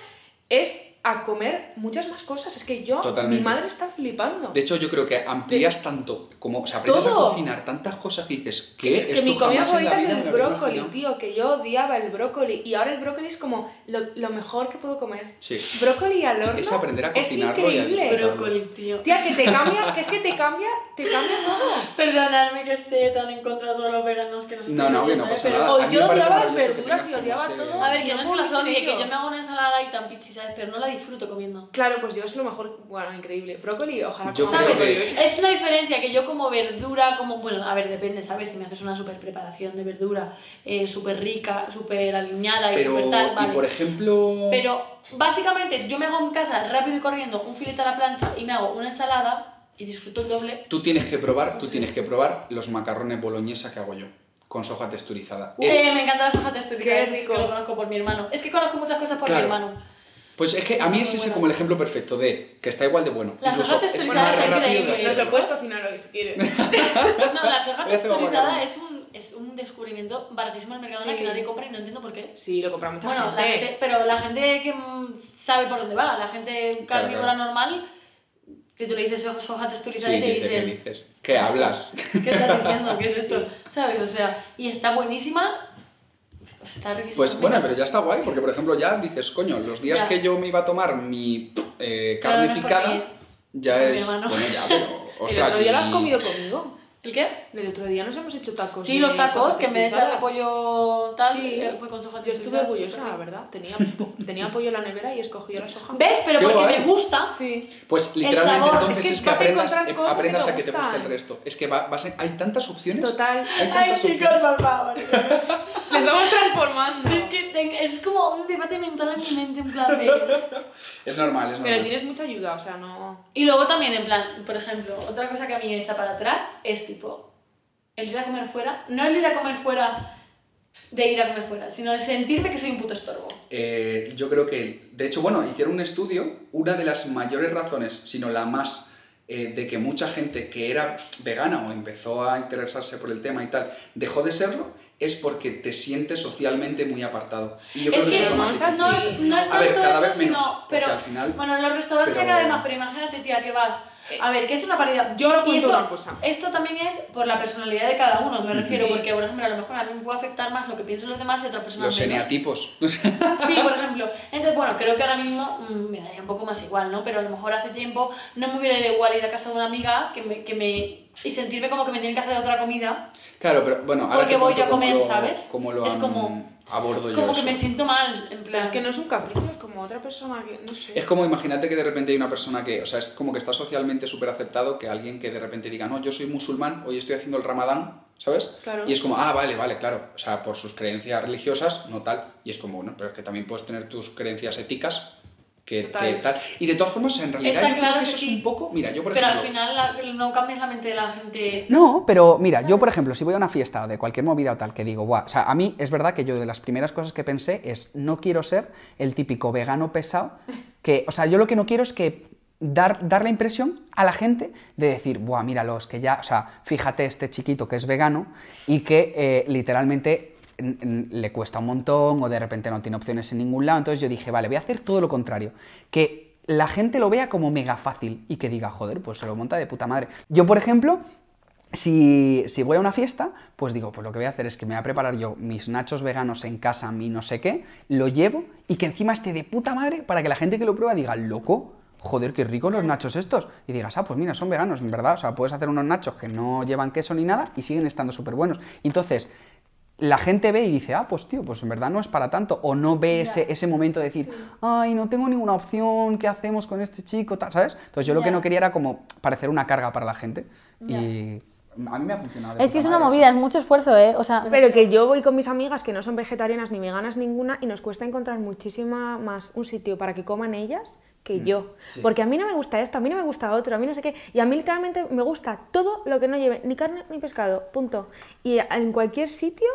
es a comer muchas más cosas. Es que yo, Totalmente. mi madre está flipando. De hecho, yo creo que amplías tanto, como, o sea, aprendes Todo. a cocinar tantas cosas que dices, ¿qué? Es que Esto mi comida favorita es el brócoli, tío, que yo odiaba el brócoli y ahora el brócoli es como lo, lo mejor que puedo comer. Sí. Brócoli al horno Es aprender a es cocinarlo y a increíble. Brócoli, tío. Tía, que te cambia, que es que te cambia, te cambia todo. Perdonadme que esté tan en contra de todos los veganos que nos No, no, que no ¿eh? pasa Pero- nada. o yo odiaba las verduras y odiaba todo. A ver, que no es que las odie, que yo me hago una ensalada y tan pichi, ¿sabes? Pero no la disfruto comiendo. Claro, pues yo es lo mejor, bueno, increíble. Brócoli, ojalá Yo creo que- Es la diferencia que yo como verdura, como, bueno, a ver, depende, ¿sabes? Si me haces una super preparación de verdura eh, súper rica, súper aliñada y súper tal, vale. y por ejemplo... Pero básicamente yo me hago en casa rápido y corriendo un filete a la plancha y me hago una ensalada y disfruto el doble. Tú tienes que probar, tú tienes que probar los macarrones boloñesa que hago yo, con soja texturizada. Es- Eh, me encanta la soja texturizada, Qué sí que lo conozco por mi hermano. Es que conozco muchas cosas por Claro. mi hermano. Pues es que a mí es ese como el ejemplo perfecto de que está igual de bueno. La Incluso soja es increíble. Nos lo puedes cocinar lo que quieres. No, la soja Voy a hacer un texturizada es un, es un descubrimiento baratísimo en el Mercadona Sí. que nadie compra y no entiendo por qué. Sí, lo compra mucha Bueno, la gente. gente, pero la gente que mm, sabe por dónde va, la gente carnívora claro. normal, que tú le dices soja, soja texturizada Sí, y te dice, ¿qué dicen, dices? ¿Qué hablas? ¿qué estás diciendo? ¿Qué es esto? ¿Sabes? O sea, y está buenísima, está. Pues bueno, pero ya está guay, porque por ejemplo ya dices, coño, los días Ya. que yo me iba a tomar mi eh, carne no picada, ya es... Bueno, ya, pero... El Ostras, otro día lo has comido conmigo. ¿El qué? El otro día nos hemos hecho tacos. Sí, los tacos, que en vez de echarle texturizada. pollo tal, Sí. eh, fue con soja Yo estuve orgullosa, la verdad. Tenía, tenía pollo en la nevera y escogí la soja. ¿Ves? Pero Qué porque guay. me gusta. Sí. Pues El literalmente sabor, entonces es que aprendas, aprendas te a que te guste el resto. Es que va, vas a- hay tantas opciones. Total. Hay Ay, chicos, por favor. Les estamos transformando. Es que ten- es como un debate mental en mi mente, en plan de... Es normal, es Pero normal. tienes mucha ayuda, o sea, no. Y luego también, en plan, por ejemplo, otra cosa que a mí me echa para atrás es tipo, el ir a comer fuera, no el ir a comer fuera de ir a comer fuera, sino el sentirme que soy un puto estorbo. Eh, yo creo que, de hecho, bueno, hicieron un estudio, una de las mayores razones, sino la más, eh, de que mucha gente que era vegana o empezó a interesarse por el tema y tal, dejó de serlo, es porque te sientes socialmente muy apartado. Y yo creo que, que eso es lo más no, difícil. no es, no es A ver, cada eso, vez menos, sino, pero al al final... Bueno, en los restaurantes Pero- pero imagínate, tía, que vas. A ver, que es una paridad. Yo cuento eso- una cosa. Esto también es por la personalidad de cada uno, me refiero, Sí. porque, por ejemplo, a lo mejor a mí me puede afectar más lo que piensan los demás y otra persona Los eneatipos. Sí, por ejemplo. Entonces, bueno, creo que ahora mismo mm, me daría un poco más igual, ¿no? Pero a lo mejor hace tiempo no me hubiera ido igual ir a casa de una amiga que me, que me, y sentirme como que me tienen que hacer otra comida. Claro, pero bueno, ahora Porque te voy yo a cómo comer, lo- ¿sabes? Cómo lo Es como- abordo yo Como que eso. me siento mal, en plan. es que no es un capricho, es como otra persona que, no sé. Es como imagínate que de repente hay una persona que, o sea, es como que está socialmente súper aceptado que alguien que de repente diga, no, yo soy musulmán, hoy estoy haciendo el ramadán, ¿sabes? Claro. Y es como, ah, vale, vale, claro. O sea, por sus creencias religiosas, no tal. Y es como, bueno, pero es que también puedes tener tus creencias éticas que tal. Y de todas formas, en realidad, Está yo creo claro que que eso es sí. un poco. Mira, yo por Pero al ejemplo. final la- no cambias la mente de la gente. No, pero mira, yo por ejemplo, si voy a una fiesta o de cualquier movida o tal, que digo, guau, o sea, a mí es verdad que yo de las primeras cosas que pensé es, no quiero ser el típico vegano pesado, que, o sea, yo lo que no quiero es que dar, dar la impresión a la gente de decir, buah, míralos, que ya, o sea, fíjate este chiquito que es vegano y que eh, literalmente le cuesta un montón o de repente no tiene opciones en ningún lado, entonces yo dije, vale, voy a hacer todo lo contrario, que la gente lo vea como mega fácil y que diga, joder, pues se lo monta de puta madre. Yo, por ejemplo, si, si voy a una fiesta, pues digo, pues lo que voy a hacer es que me voy a preparar yo mis nachos veganos en casa, mi no sé qué, lo llevo y que encima esté de puta madre para que la gente que lo prueba diga, loco, joder, qué ricos los nachos estos. Y digas, ah, pues mira, son veganos, en verdad. O sea, puedes hacer unos nachos que no llevan queso ni nada y siguen estando súper buenos. Entonces, la gente ve y dice, ah, pues tío, pues en verdad no es para tanto. O no ve ese, ese momento de decir, ay, no tengo ninguna opción, ¿qué hacemos con este chico? tal, ¿Sabes? Entonces yo lo que no quería era como parecer una carga para la gente. Y a mí me ha funcionado. de Es que es una movida, eso. es mucho esfuerzo, ¿eh? O sea, Pero que yo voy con mis amigas que no son vegetarianas ni veganas ninguna y nos cuesta encontrar muchísima más un sitio para que coman ellas que yo. Porque a mí no me gusta esto, a mí no me gusta otro, a mí no sé qué. Y a mí literalmente me gusta todo lo que no lleve ni carne ni pescado, punto. Y en cualquier sitio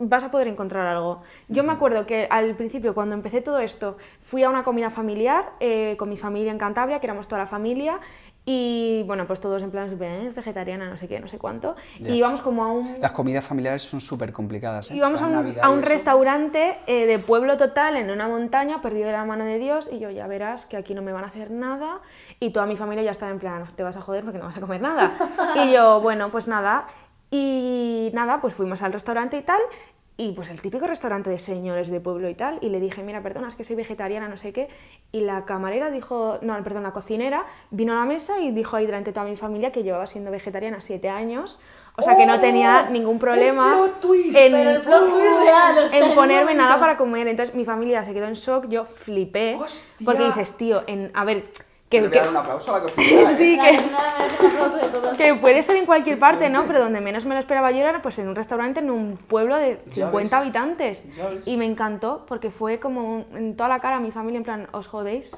vas a poder encontrar algo. Yo me acuerdo que al principio, cuando empecé todo esto, fui a una comida familiar eh, con mi familia en Cantabria, que éramos toda la familia, y bueno, pues todos en plan, "Eh, vegetariana, no sé qué, no sé cuánto. Ya. Y íbamos como a un, Las comidas familiares son súper complicadas. ¿eh? Íbamos a un, a y restaurante eh, de pueblo total en una montaña, perdido de la mano de Dios, y yo ya verás que aquí no me van a hacer nada. Y toda mi familia ya estaba en plan, te vas a joder porque no vas a comer nada. y yo, bueno, pues nada. Y nada, pues fuimos al restaurante y tal. Y pues el típico restaurante de señores de pueblo y tal. Y le dije, mira, perdona, es que soy vegetariana, no sé qué. Y la camarera dijo, no, perdón, la cocinera vino a la mesa y dijo ahí delante de toda mi familia que llevaba siendo vegetariana siete años. O sea que no tenía ningún problema en, en ponerme nada para comer. Entonces mi familia se quedó en shock, yo flipé. ¡Hostia! Porque dices, tío, en, a ver, Que que, un aplauso a la cocinera. sí, que, que puede ser en cualquier parte, ¿no? Pero donde menos me lo esperaba yo era pues en un restaurante en un pueblo de Ya 50 ves. habitantes. Y me encantó porque fue como un- en toda la cara a mi familia en plan, os jodéis.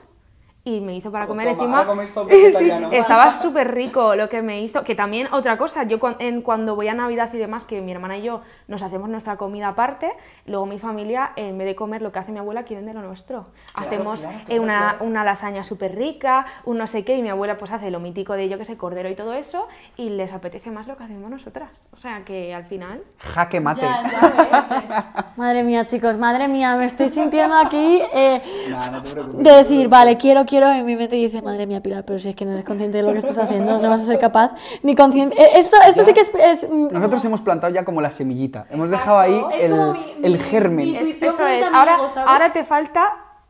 Y me hizo para comer toma, encima. Sí, estaba súper rico lo que me hizo. Que también, otra cosa, yo cuan- en, cuando voy a Navidad y demás, que mi hermana y yo nos hacemos nuestra comida aparte, luego mi familia, en vez de comer lo que hace mi abuela, quieren de lo nuestro. Claro, Hacemos claro, claro, una, claro. una lasaña súper rica, un no sé qué, y mi abuela pues hace lo mítico de yo que sé, cordero y todo eso, y les apetece más lo que hacemos nosotras. O sea que al final. Jaque mate. Ya, ya madre mía, chicos, madre mía, me estoy sintiendo aquí eh, Nah, no de decir, vale, quiero, quiero, en mi mente dice, madre mía, Pilar, pero si es que no eres consciente de lo que estás haciendo, no vas a ser capaz ni consciente. eh, Esto, esto sí que es. es, mm, Nosotros hemos plantado ya como la semillita. Hemos dejado ahí el, mi- el mi- germen. mi- eso es. Ahora, ahora te falta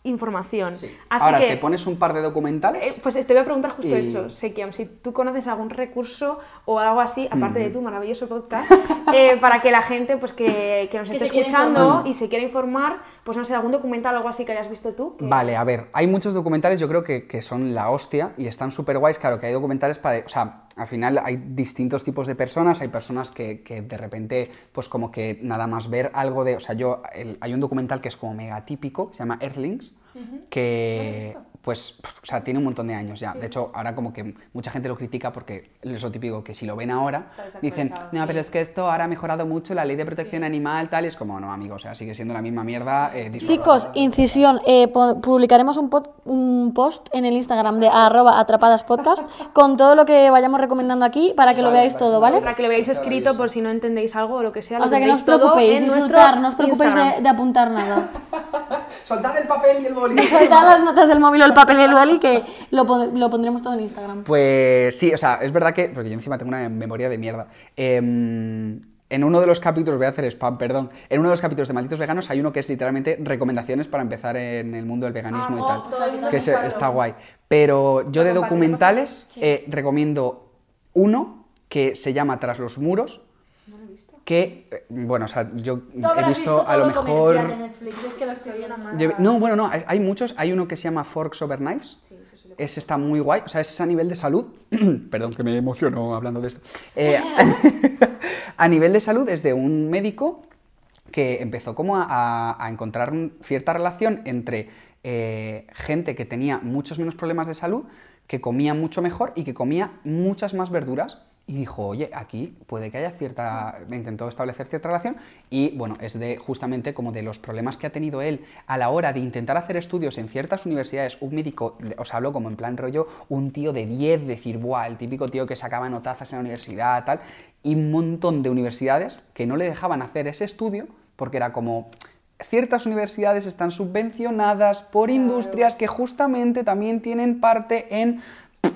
información. Así Ahora que. te pones un par de documentales. Eh, Pues te voy a preguntar justo Y- eso, Sekiam, si tú conoces algún recurso o algo así, aparte de tu maravilloso podcast, eh, para que la gente pues que, que nos Que esté escuchando y se quiera informar, pues no sé, algún documental o algo así que hayas visto tú. que- Vale, a ver, hay muchos documentales yo creo que, que son la hostia y están súper guays. Claro que hay documentales para. O sea, al final hay distintos tipos de personas. Hay personas que, que de repente, pues como que nada más ver algo de. O sea, yo. el- hay un documental que es como mega típico, se llama Earthlings, que. Pues, o sea, tiene un montón de años ya. De hecho, ahora como que mucha gente lo critica porque es lo típico que si lo ven ahora, dicen, no, pero es que esto ahora ha mejorado mucho, la ley de protección animal, tal, y es como, no, amigo, o sea, sigue siendo la misma mierda. eh, disfrazada". Chicos, incisión, eh, publicaremos un, pod- un post en el Instagram de arroba atrapadaspodcast con todo lo que vayamos recomendando aquí para que lo veáis vale, todo, vale. Para que lo veáis escrito por si no entendéis algo o lo que sea. lo O sea que no os preocupéis, disfrutar, no os preocupéis de apuntar nada. soltad el papel y el boli. Soltad las notas del móvil o el papel y el boli que lo, lo pondremos todo en Instagram. Pues sí, o sea, es verdad que, porque yo encima tengo una memoria de mierda. Em, en uno de los capítulos, voy a hacer spam, perdón, en uno de los capítulos de Malditos Veganos hay uno que es literalmente recomendaciones para empezar en el mundo del veganismo y Ah, tal. mundo que está guay. Pero yo de documentales eh, recomiendo uno que se llama Tras los muros, que, eh, bueno, o sea, yo he visto a lo mejor... comercial de Netflix, es que lo estoy viendo. Yo- no, bueno, no, hay, hay muchos. Hay uno que se llama Forks Over Knives. Ese está muy guay. O sea, ese es a nivel de salud. Perdón, que me emociono hablando de esto. Eh, a nivel de salud es de un médico que empezó como a, encontrar cierta relación entre eh, gente que tenía muchos menos problemas de salud, que comía mucho mejor y que comía muchas más verduras. Y dijo, oye, aquí puede que haya cierta... Intentó establecer cierta relación y, bueno, es de justamente como de los problemas que ha tenido él a la hora de intentar hacer estudios en ciertas universidades. Un médico, os hablo como en plan rollo, un tío de 10, decir, buah, el típico tío que sacaba notazas en la universidad, tal. Y un montón de universidades que no le dejaban hacer ese estudio porque era como ciertas universidades están subvencionadas por industrias que justamente también tienen parte en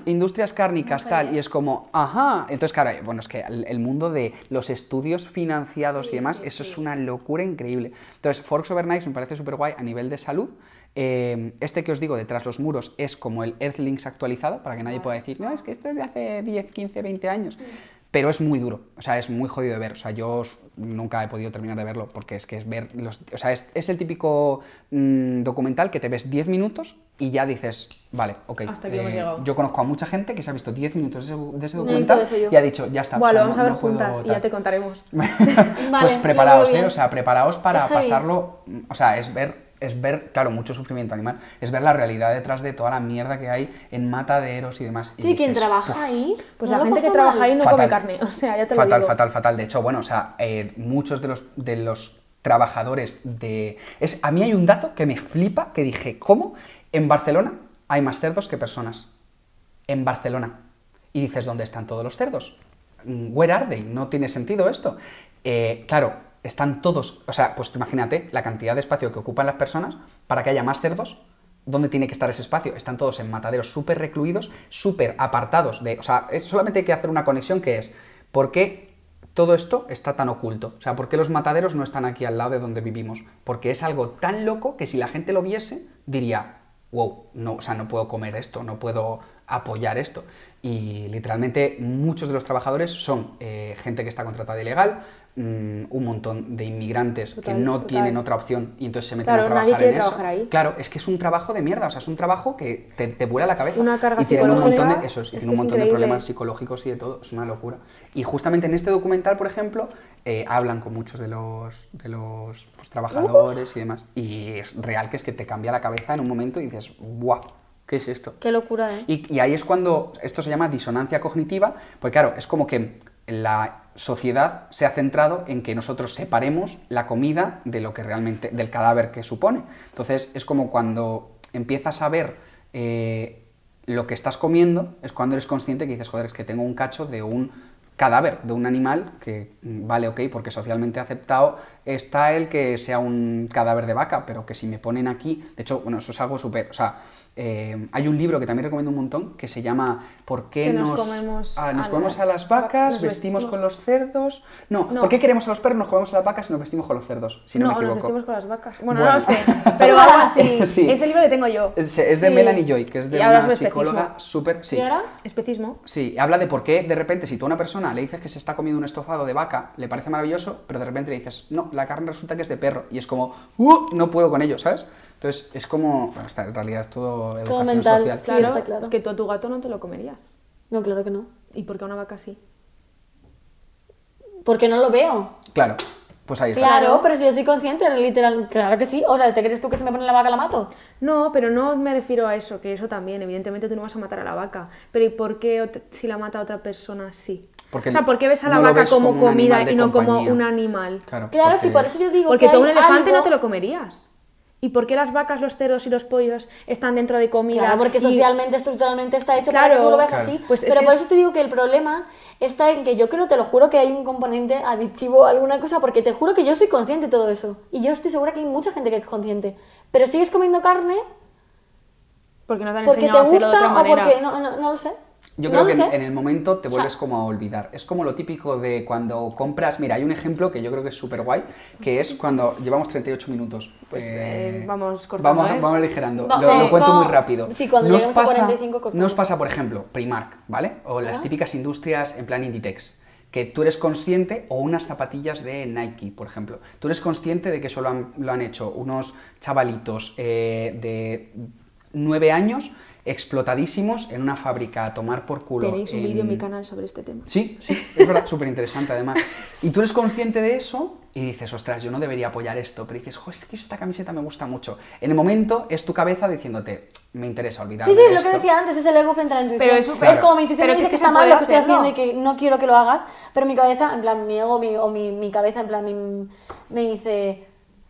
industrias cárnicas, tal, y es como, ajá, entonces claro, bueno, es que el, mundo de los estudios financiados y demás, eso es una locura increíble. Entonces, Forks Over Knives me parece súper guay a nivel de salud. Eh, este que os digo, detrás los muros, es como el Earthlings actualizado, para que nadie pueda decir, no, es que esto es de hace 10, 15, 20 años. Pero es muy duro, o sea, es muy jodido de ver. O sea, yo nunca he podido terminar de verlo porque es que es ver los. O sea, es, es el típico mm, documental que te ves 10 minutos y ya dices, vale, ok. Hasta aquí hemos eh, llegado. yo conozco a mucha gente que se ha visto 10 minutos de ese, de ese Necesito documental y ha dicho, ya está. o Buah, sea, lo vamos no- a ver no puedo juntas y ya tal". te contaremos. Pues preparaos, ¿eh? O sea, preparaos para pasarlo. O sea, es ver, es ver, claro, mucho sufrimiento animal. Es ver la realidad detrás de toda la mierda que hay en mataderos y demás. y Sí, quien dices, trabaja "Uf". ahí. Pues no la gente que trabaja mal. ahí no Fatal. come carne, o sea, ya te fatal, lo digo. fatal, fatal. De hecho, bueno, o sea, eh, muchos de los, de los trabajadores de... Es, a mí hay un dato que me flipa, que dije, ¿cómo? En Barcelona hay más cerdos que personas. En Barcelona. Y dices, ¿dónde están todos los cerdos? Mm, Where are they? No tiene sentido esto. Eh, claro, están todos... O sea, pues imagínate la cantidad de espacio que ocupan las personas para que haya más cerdos. ¿Dónde tiene que estar ese espacio? Están todos en mataderos súper recluidos, súper apartados de... O sea, es- solamente hay que hacer una conexión que es, ¿por qué todo esto está tan oculto? O sea, ¿por qué los mataderos no están aquí al lado de donde vivimos? Porque es algo tan loco que si la gente lo viese, diría, wow, no, o sea, no puedo comer esto, no puedo apoyar esto. Y literalmente muchos de los trabajadores son eh, gente que está contratada ilegal, mm, un montón de inmigrantes Total, que no total. tienen otra opción y entonces se meten Claro, a trabajar nadie quiere en eso. trabajar ahí. Claro, es que es un trabajo de mierda, o sea, es un trabajo que te, te vuela la cabeza. Una carga y tienen un montón de, eso es, y tienen un montón de problemas psicológicos y de todo, es una locura. Y justamente en este documental, por ejemplo, eh, hablan con muchos de los, de los pues, trabajadores y demás, y es real que es que te cambia la cabeza en un momento y dices, ¡guau! ¿Qué es esto? Qué locura, ¿eh? Y, y ahí es cuando esto se llama disonancia cognitiva, porque claro, es como que la sociedad se ha centrado en que nosotros separemos la comida de lo que realmente, del cadáver que supone. Entonces es como cuando empiezas a ver eh, lo que estás comiendo, es cuando eres consciente que dices, joder, es que tengo un cacho de un cadáver, de un animal que mm, vale, ok, porque socialmente aceptado está el que sea un cadáver de vaca, pero que si me ponen aquí, de hecho, bueno, eso es algo súper, eh, hay un libro que también recomiendo un montón que se llama ¿Por qué nos nos, comemos ah, nos a comemos la- a las vacas, nos vestimos vestimos- con los cerdos? No, No. ¿por qué queremos a los perros, nos comemos a las vacas y nos vestimos con los cerdos? Si no, no, me nos equivoco. vestimos con las vacas. Bueno, Bueno. no lo sé, pero algo así. Sí. Ese libro le tengo yo. Es, es de Sí. Melanie Joy, que es de una psicóloga súper... Sí. ¿Y ahora? Especismo. Sí, habla de por qué de repente si tú a una persona le dices que se está comiendo un estofado de vaca, le parece maravilloso, pero de repente le dices, no, la carne resulta que es de perro. Y es como, "Uh, no puedo con ello, ¿sabes? Entonces es como, bueno, está- en realidad es todo educación mental, social. Sí, Claro, está claro. es que tú a tu gato no te lo comerías. No, claro que no. ¿Y por qué a una vaca sí? Porque no lo veo. Claro, pues ahí está. Claro, pero si yo soy consciente, literal, claro que sí. O sea, ¿te crees tú que se me pone la vaca la mato? No, pero no me refiero a eso, que eso también, evidentemente tú no vas a matar a la vaca. Pero ¿y por qué si la mata a otra persona sí? Porque o sea, ¿por qué ves a la no vaca como, comida y no como un animal? Claro, Claro, porque- sí, por eso yo digo Porque que tú a un elefante algo- no te lo comerías. ¿Y por qué las vacas, los cerdos y los pollos están dentro de comida? Claro, porque y- socialmente, estructuralmente está hecho para Claro, que tú lo veas claro. así. Pues es pero por es- eso te digo que el problema está en que yo creo, te lo juro, que hay un componente adictivo alguna cosa, porque te juro que yo soy consciente de todo eso. Y yo estoy segura que hay mucha gente que es consciente. pero sigues comiendo carne Porque no te han porque te enseñado a hacerlo de otra gusta o porque no, no, no lo sé. Yo creo que en, el momento te O sea- vuelves como a olvidar. Es como lo típico de cuando compras. Mira, hay un ejemplo que yo creo que es súper guay, que es cuando llevamos 38 minutos. Pues, Eh, eh, vamos cortando, Vamos, ¿eh? vamos aligerando. No, lo, lo cuento muy rápido. sí, cuando Nos lleguemos a pasa, 45 cortamos. Nos pasa, por ejemplo, Primark, ¿vale? O las Ah. típicas industrias en plan Inditex. Que tú eres consciente, o unas zapatillas de Nike, por ejemplo. Tú eres consciente de que eso lo han, lo han hecho unos chavalitos eh, de 9 años explotadísimos en una fábrica a tomar por culo. Tenéis un vídeo en mi canal sobre este tema. Sí, sí, es verdad, súper interesante además. Y tú eres consciente de eso y dices, ostras, yo no debería apoyar esto, pero dices, jo, es que esta camiseta me gusta mucho. En el momento es tu cabeza diciéndote, me interesa olvidarme Sí, sí, de lo que decía antes, es el ego frente a la intuición. Pero es como mi intuición pero me que dice es que, que está mal lo que estoy haciendo y que no quiero que lo hagas, pero mi cabeza, en plan, mi ego mi- o mi, mi cabeza, en plan, mi- me dice,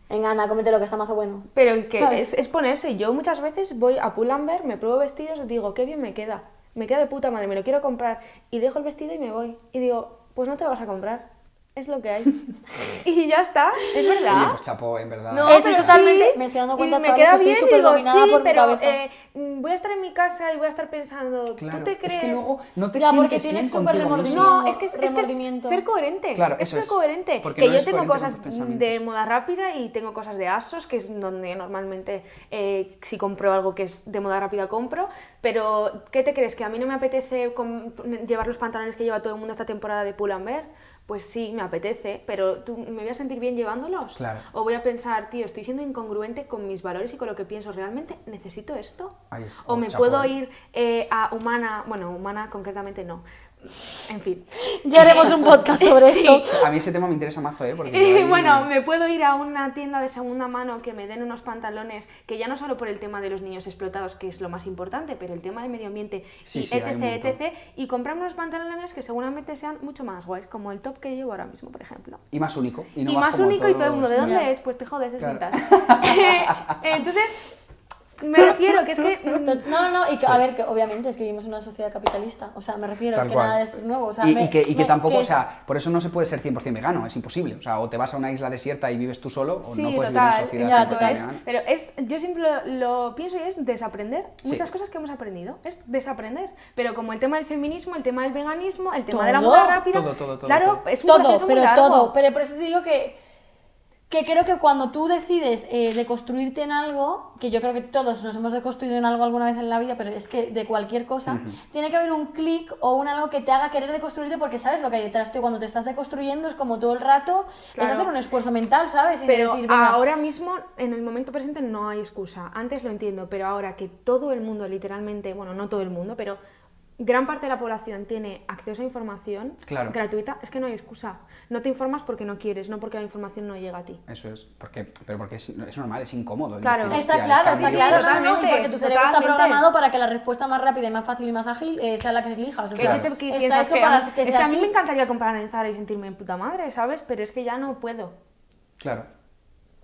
venga, anda, cómete lo que está mazo bueno. Pero que ¿Sabes? es, es ponerse. Yo muchas veces voy a Pull&Bear, me pruebo vestidos digo, qué bien me queda. Me queda de puta madre, me lo quiero comprar. Y dejo el vestido y me voy. Y digo, pues no te lo vas a comprar. Es lo que hay. y ya está, es Oye, verdad. pues chapo, en verdad. No, pero totalmente- sí, me estoy dando cuenta, queda que estoy súper dominada sí, por mi pero, cabeza. eh, mm, voy a estar en mi casa y voy a estar pensando, Claro, ¿tú te crees? es que luego no te Ya, sientes bien súper contigo mismo. remordimiento. No, es que es, es que es ser coherente. Claro, es eso ser es. coherente. Porque que no yo tengo cosas de moda rápida y tengo cosas de ASOS, que es donde normalmente eh, si compro algo que es de moda rápida compro. Pero, ¿qué te crees? ¿Que a mí no me apetece com- llevar los pantalones que lleva todo el mundo esta temporada de Pull&Bear? Pues sí, me apetece, pero ¿tú, ¿me voy a sentir bien llevándolos? Claro. O voy a pensar, tío, estoy siendo incongruente con mis valores y con lo que pienso. ¿Realmente necesito esto? Ahí está. O me Chapo, puedo ir eh, a Humana, bueno, Humana concretamente no. En fin. Ya haremos un podcast sobre Sí. eso. A mí ese tema me interesa mazo, ¿eh? Porque Eh, ahí- bueno, me puedo ir a una tienda de segunda mano que me den unos pantalones que ya no solo por el tema de los niños explotados, que es lo más importante, pero el tema del medio ambiente Sí, y sí, etc, etc, y comprarme unos pantalones que seguramente sean mucho más guays, como el top que llevo ahora mismo, por ejemplo. Y más único. Y, no más único y todo el mundo, ¿de dónde Ya. es? Pues te jodes, es Claro. vintage. Entonces, me refiero que es que... mm, No, no, no, y que, a ver, que obviamente es que vivimos en una sociedad capitalista, o sea, me refiero, Tal es que cual. nada de esto es nuevo, o sea, y, me- y que, y que me- tampoco, o es- sea, por eso no se puede ser 100% vegano, es imposible. O sea, o te vas a una isla desierta y vives tú solo, o Sí, no puedes total, vivir en sociedad ya, 100% total. vegana. Pero es, yo siempre lo, lo pienso y es desaprender Sí. muchas cosas que hemos aprendido. Es desaprender. Pero como el tema del feminismo, el tema del veganismo, el tema de la Todo. moda rápida. Todo, todo, todo, Claro, todo. es un todo, proceso muy pero largo. todo. Pero por eso te digo que, que creo que cuando tú decides eh, deconstruirte en algo, que yo creo que todos nos hemos deconstruido en algo alguna vez en la vida, pero es que de cualquier cosa, tiene que haber un clic o un algo que te haga querer deconstruirte porque sabes lo que hay detrás. Tú cuando te estás deconstruyendo es como todo el rato, es hacer un esfuerzo mental, ¿sabes? Y Pero decir, venga, ahora mismo, en el momento presente, no hay excusa. Antes lo entiendo, pero ahora que todo el mundo, literalmente, bueno, no todo el mundo, pero gran parte de la población tiene acceso a información Claro. gratuita, es que no hay excusa. No te informas porque no quieres, no porque la información no llega a ti. Eso es, porque, pero porque es, es normal, es incómodo. es Claro. decir, Está claro, está claro, Sí, no, no, y totalmente, porque tu cerebro está totalmente. programado para que la respuesta más rápida y más fácil y más ágil eh, sea la que elijas. O ¿Qué sea, te- qué está hecho Que para que es sea que a mí me encantaría comprar en Zara y sentirme en puta madre, ¿sabes? Pero es que ya no puedo. Claro.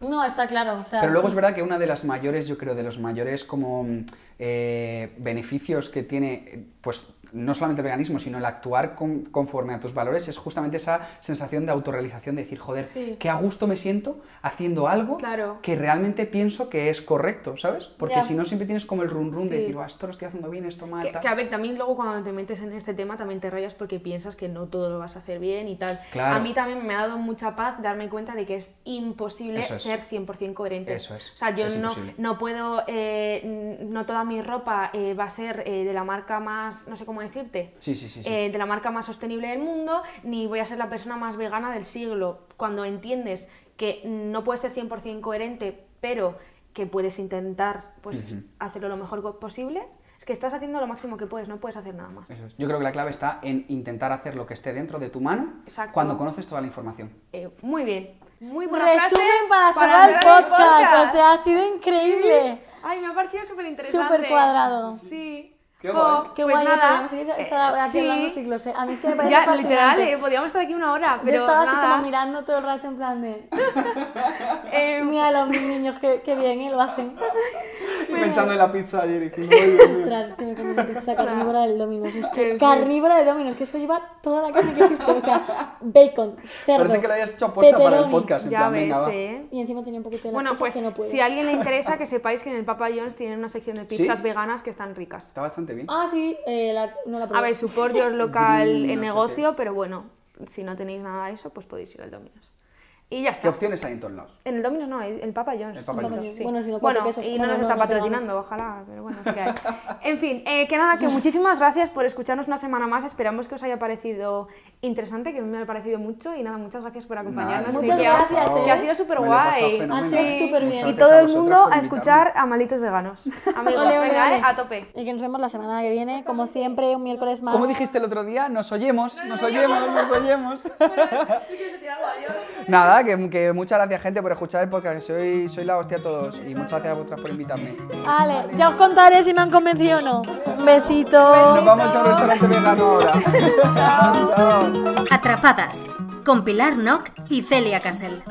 No, está claro. O sea, Pero luego sí. es verdad que una de las mayores, yo creo, de los mayores como mm, eh, beneficios que tiene, pues no solamente el veganismo, sino el actuar con- conforme a tus valores, es justamente esa sensación de autorrealización, de decir, joder, Sí. qué a gusto me siento haciendo algo Claro. que realmente pienso que es correcto, ¿sabes? Porque Ya. si no, siempre tienes como el run run de decir, "Buah, esto lo estoy haciendo bien, esto mal, Que, tal". que, a ver, también luego cuando te metes en este tema también te rayas porque piensas que no todo lo vas a hacer bien y tal. Claro. A mí también me ha dado mucha paz darme cuenta de que es imposible es. ser 100% coherente. Eso es. O sea, yo Es no, imposible. no puedo, eh, no toda mi ropa eh, va a ser eh, de la marca más, no sé cómo decirte, Sí, sí, sí. sí. eh, de la marca más sostenible del mundo, ni voy a ser la persona más vegana del siglo. Cuando entiendes que no puedes ser 100% coherente, pero que puedes intentar pues, Ujú. hacerlo lo mejor posible, es que estás haciendo lo máximo que puedes, no puedes hacer nada más. Eso es. Yo creo que la clave está en intentar hacer lo que esté dentro de tu mano Exacto. cuando conoces toda la información. Eh, muy bien, muy buena frase Resumen para cerrar el cerrar el podcast. O sea, ha sido increíble. Ay, me ha parecido súper interesante. Súper cuadrado. Sí. Qué Jo, guay. Qué pues guay, nada, podríamos seguir eh, estar aquí sí. hablando siglos. ¿eh? A mí es que me parece Ya, fascinante. literal, eh, podríamos estar aquí una hora, pero Yo estaba así como mirando todo el rato en plan de... Eh, Mira los niños, qué, qué bien, ¿eh? Lo hacen. Pensando en la pizza ayer. Ostras, es que me comí una pizza carnívora del Domino's. Es que carnívora de Domino's, que eso lleva toda la carne que existe. O sea, bacon, cerdo, Parece que lo hayas hecho aposta para el podcast. En Ya plan, ves, venga. ¿eh? Y encima tenía un poquito de Bueno, lactosa pues que no puedo. si a alguien le interesa, que sepáis que en el Papa John's tienen una sección de pizzas ¿Sí? veganas que están ricas. Está bastante bien. Ah, sí, eh, la- no la probé. A ver, support your local Green, no negocio, pero bueno, si no tenéis nada de eso, pues podéis ir al Domino's. Y ya ¿Qué está. opciones hay en todos lados? En el Domino's no, el el Papa John's. El Papa John's. John's. Bueno, si no, cuatro Bueno, quesos. y no nos no, está no patrocinando, ojalá, pero bueno, que hay. En fin, eh, que nada, que muchísimas gracias por escucharnos una semana más. Esperamos que os haya parecido interesante, que a mí me ha parecido mucho. Y nada, muchas gracias por acompañarnos. Nada, Muchas que ha- gracias, que ¿eh? ha sido súper guay. Ha sido súper bien. Y todo el mundo a escuchar a Malitos Veganos. Amigos, Ole, ole, venga, ole. eh, a tope. Y que nos vemos la semana que viene, como siempre, un miércoles más. ¿Cómo dijiste el otro día? Nos oyemos, nos oyemos, nos oyemos. Nada, que, que muchas gracias gente por escuchar el podcast, que soy, soy la hostia a todos y muchas gracias a vosotras por invitarme. Vale, ya os contaré si me han convencido o no. Un besito. Nos vamos a un restaurante vegano ahora. Chao. Atrapadas con Pilar Nock y Celia Casel.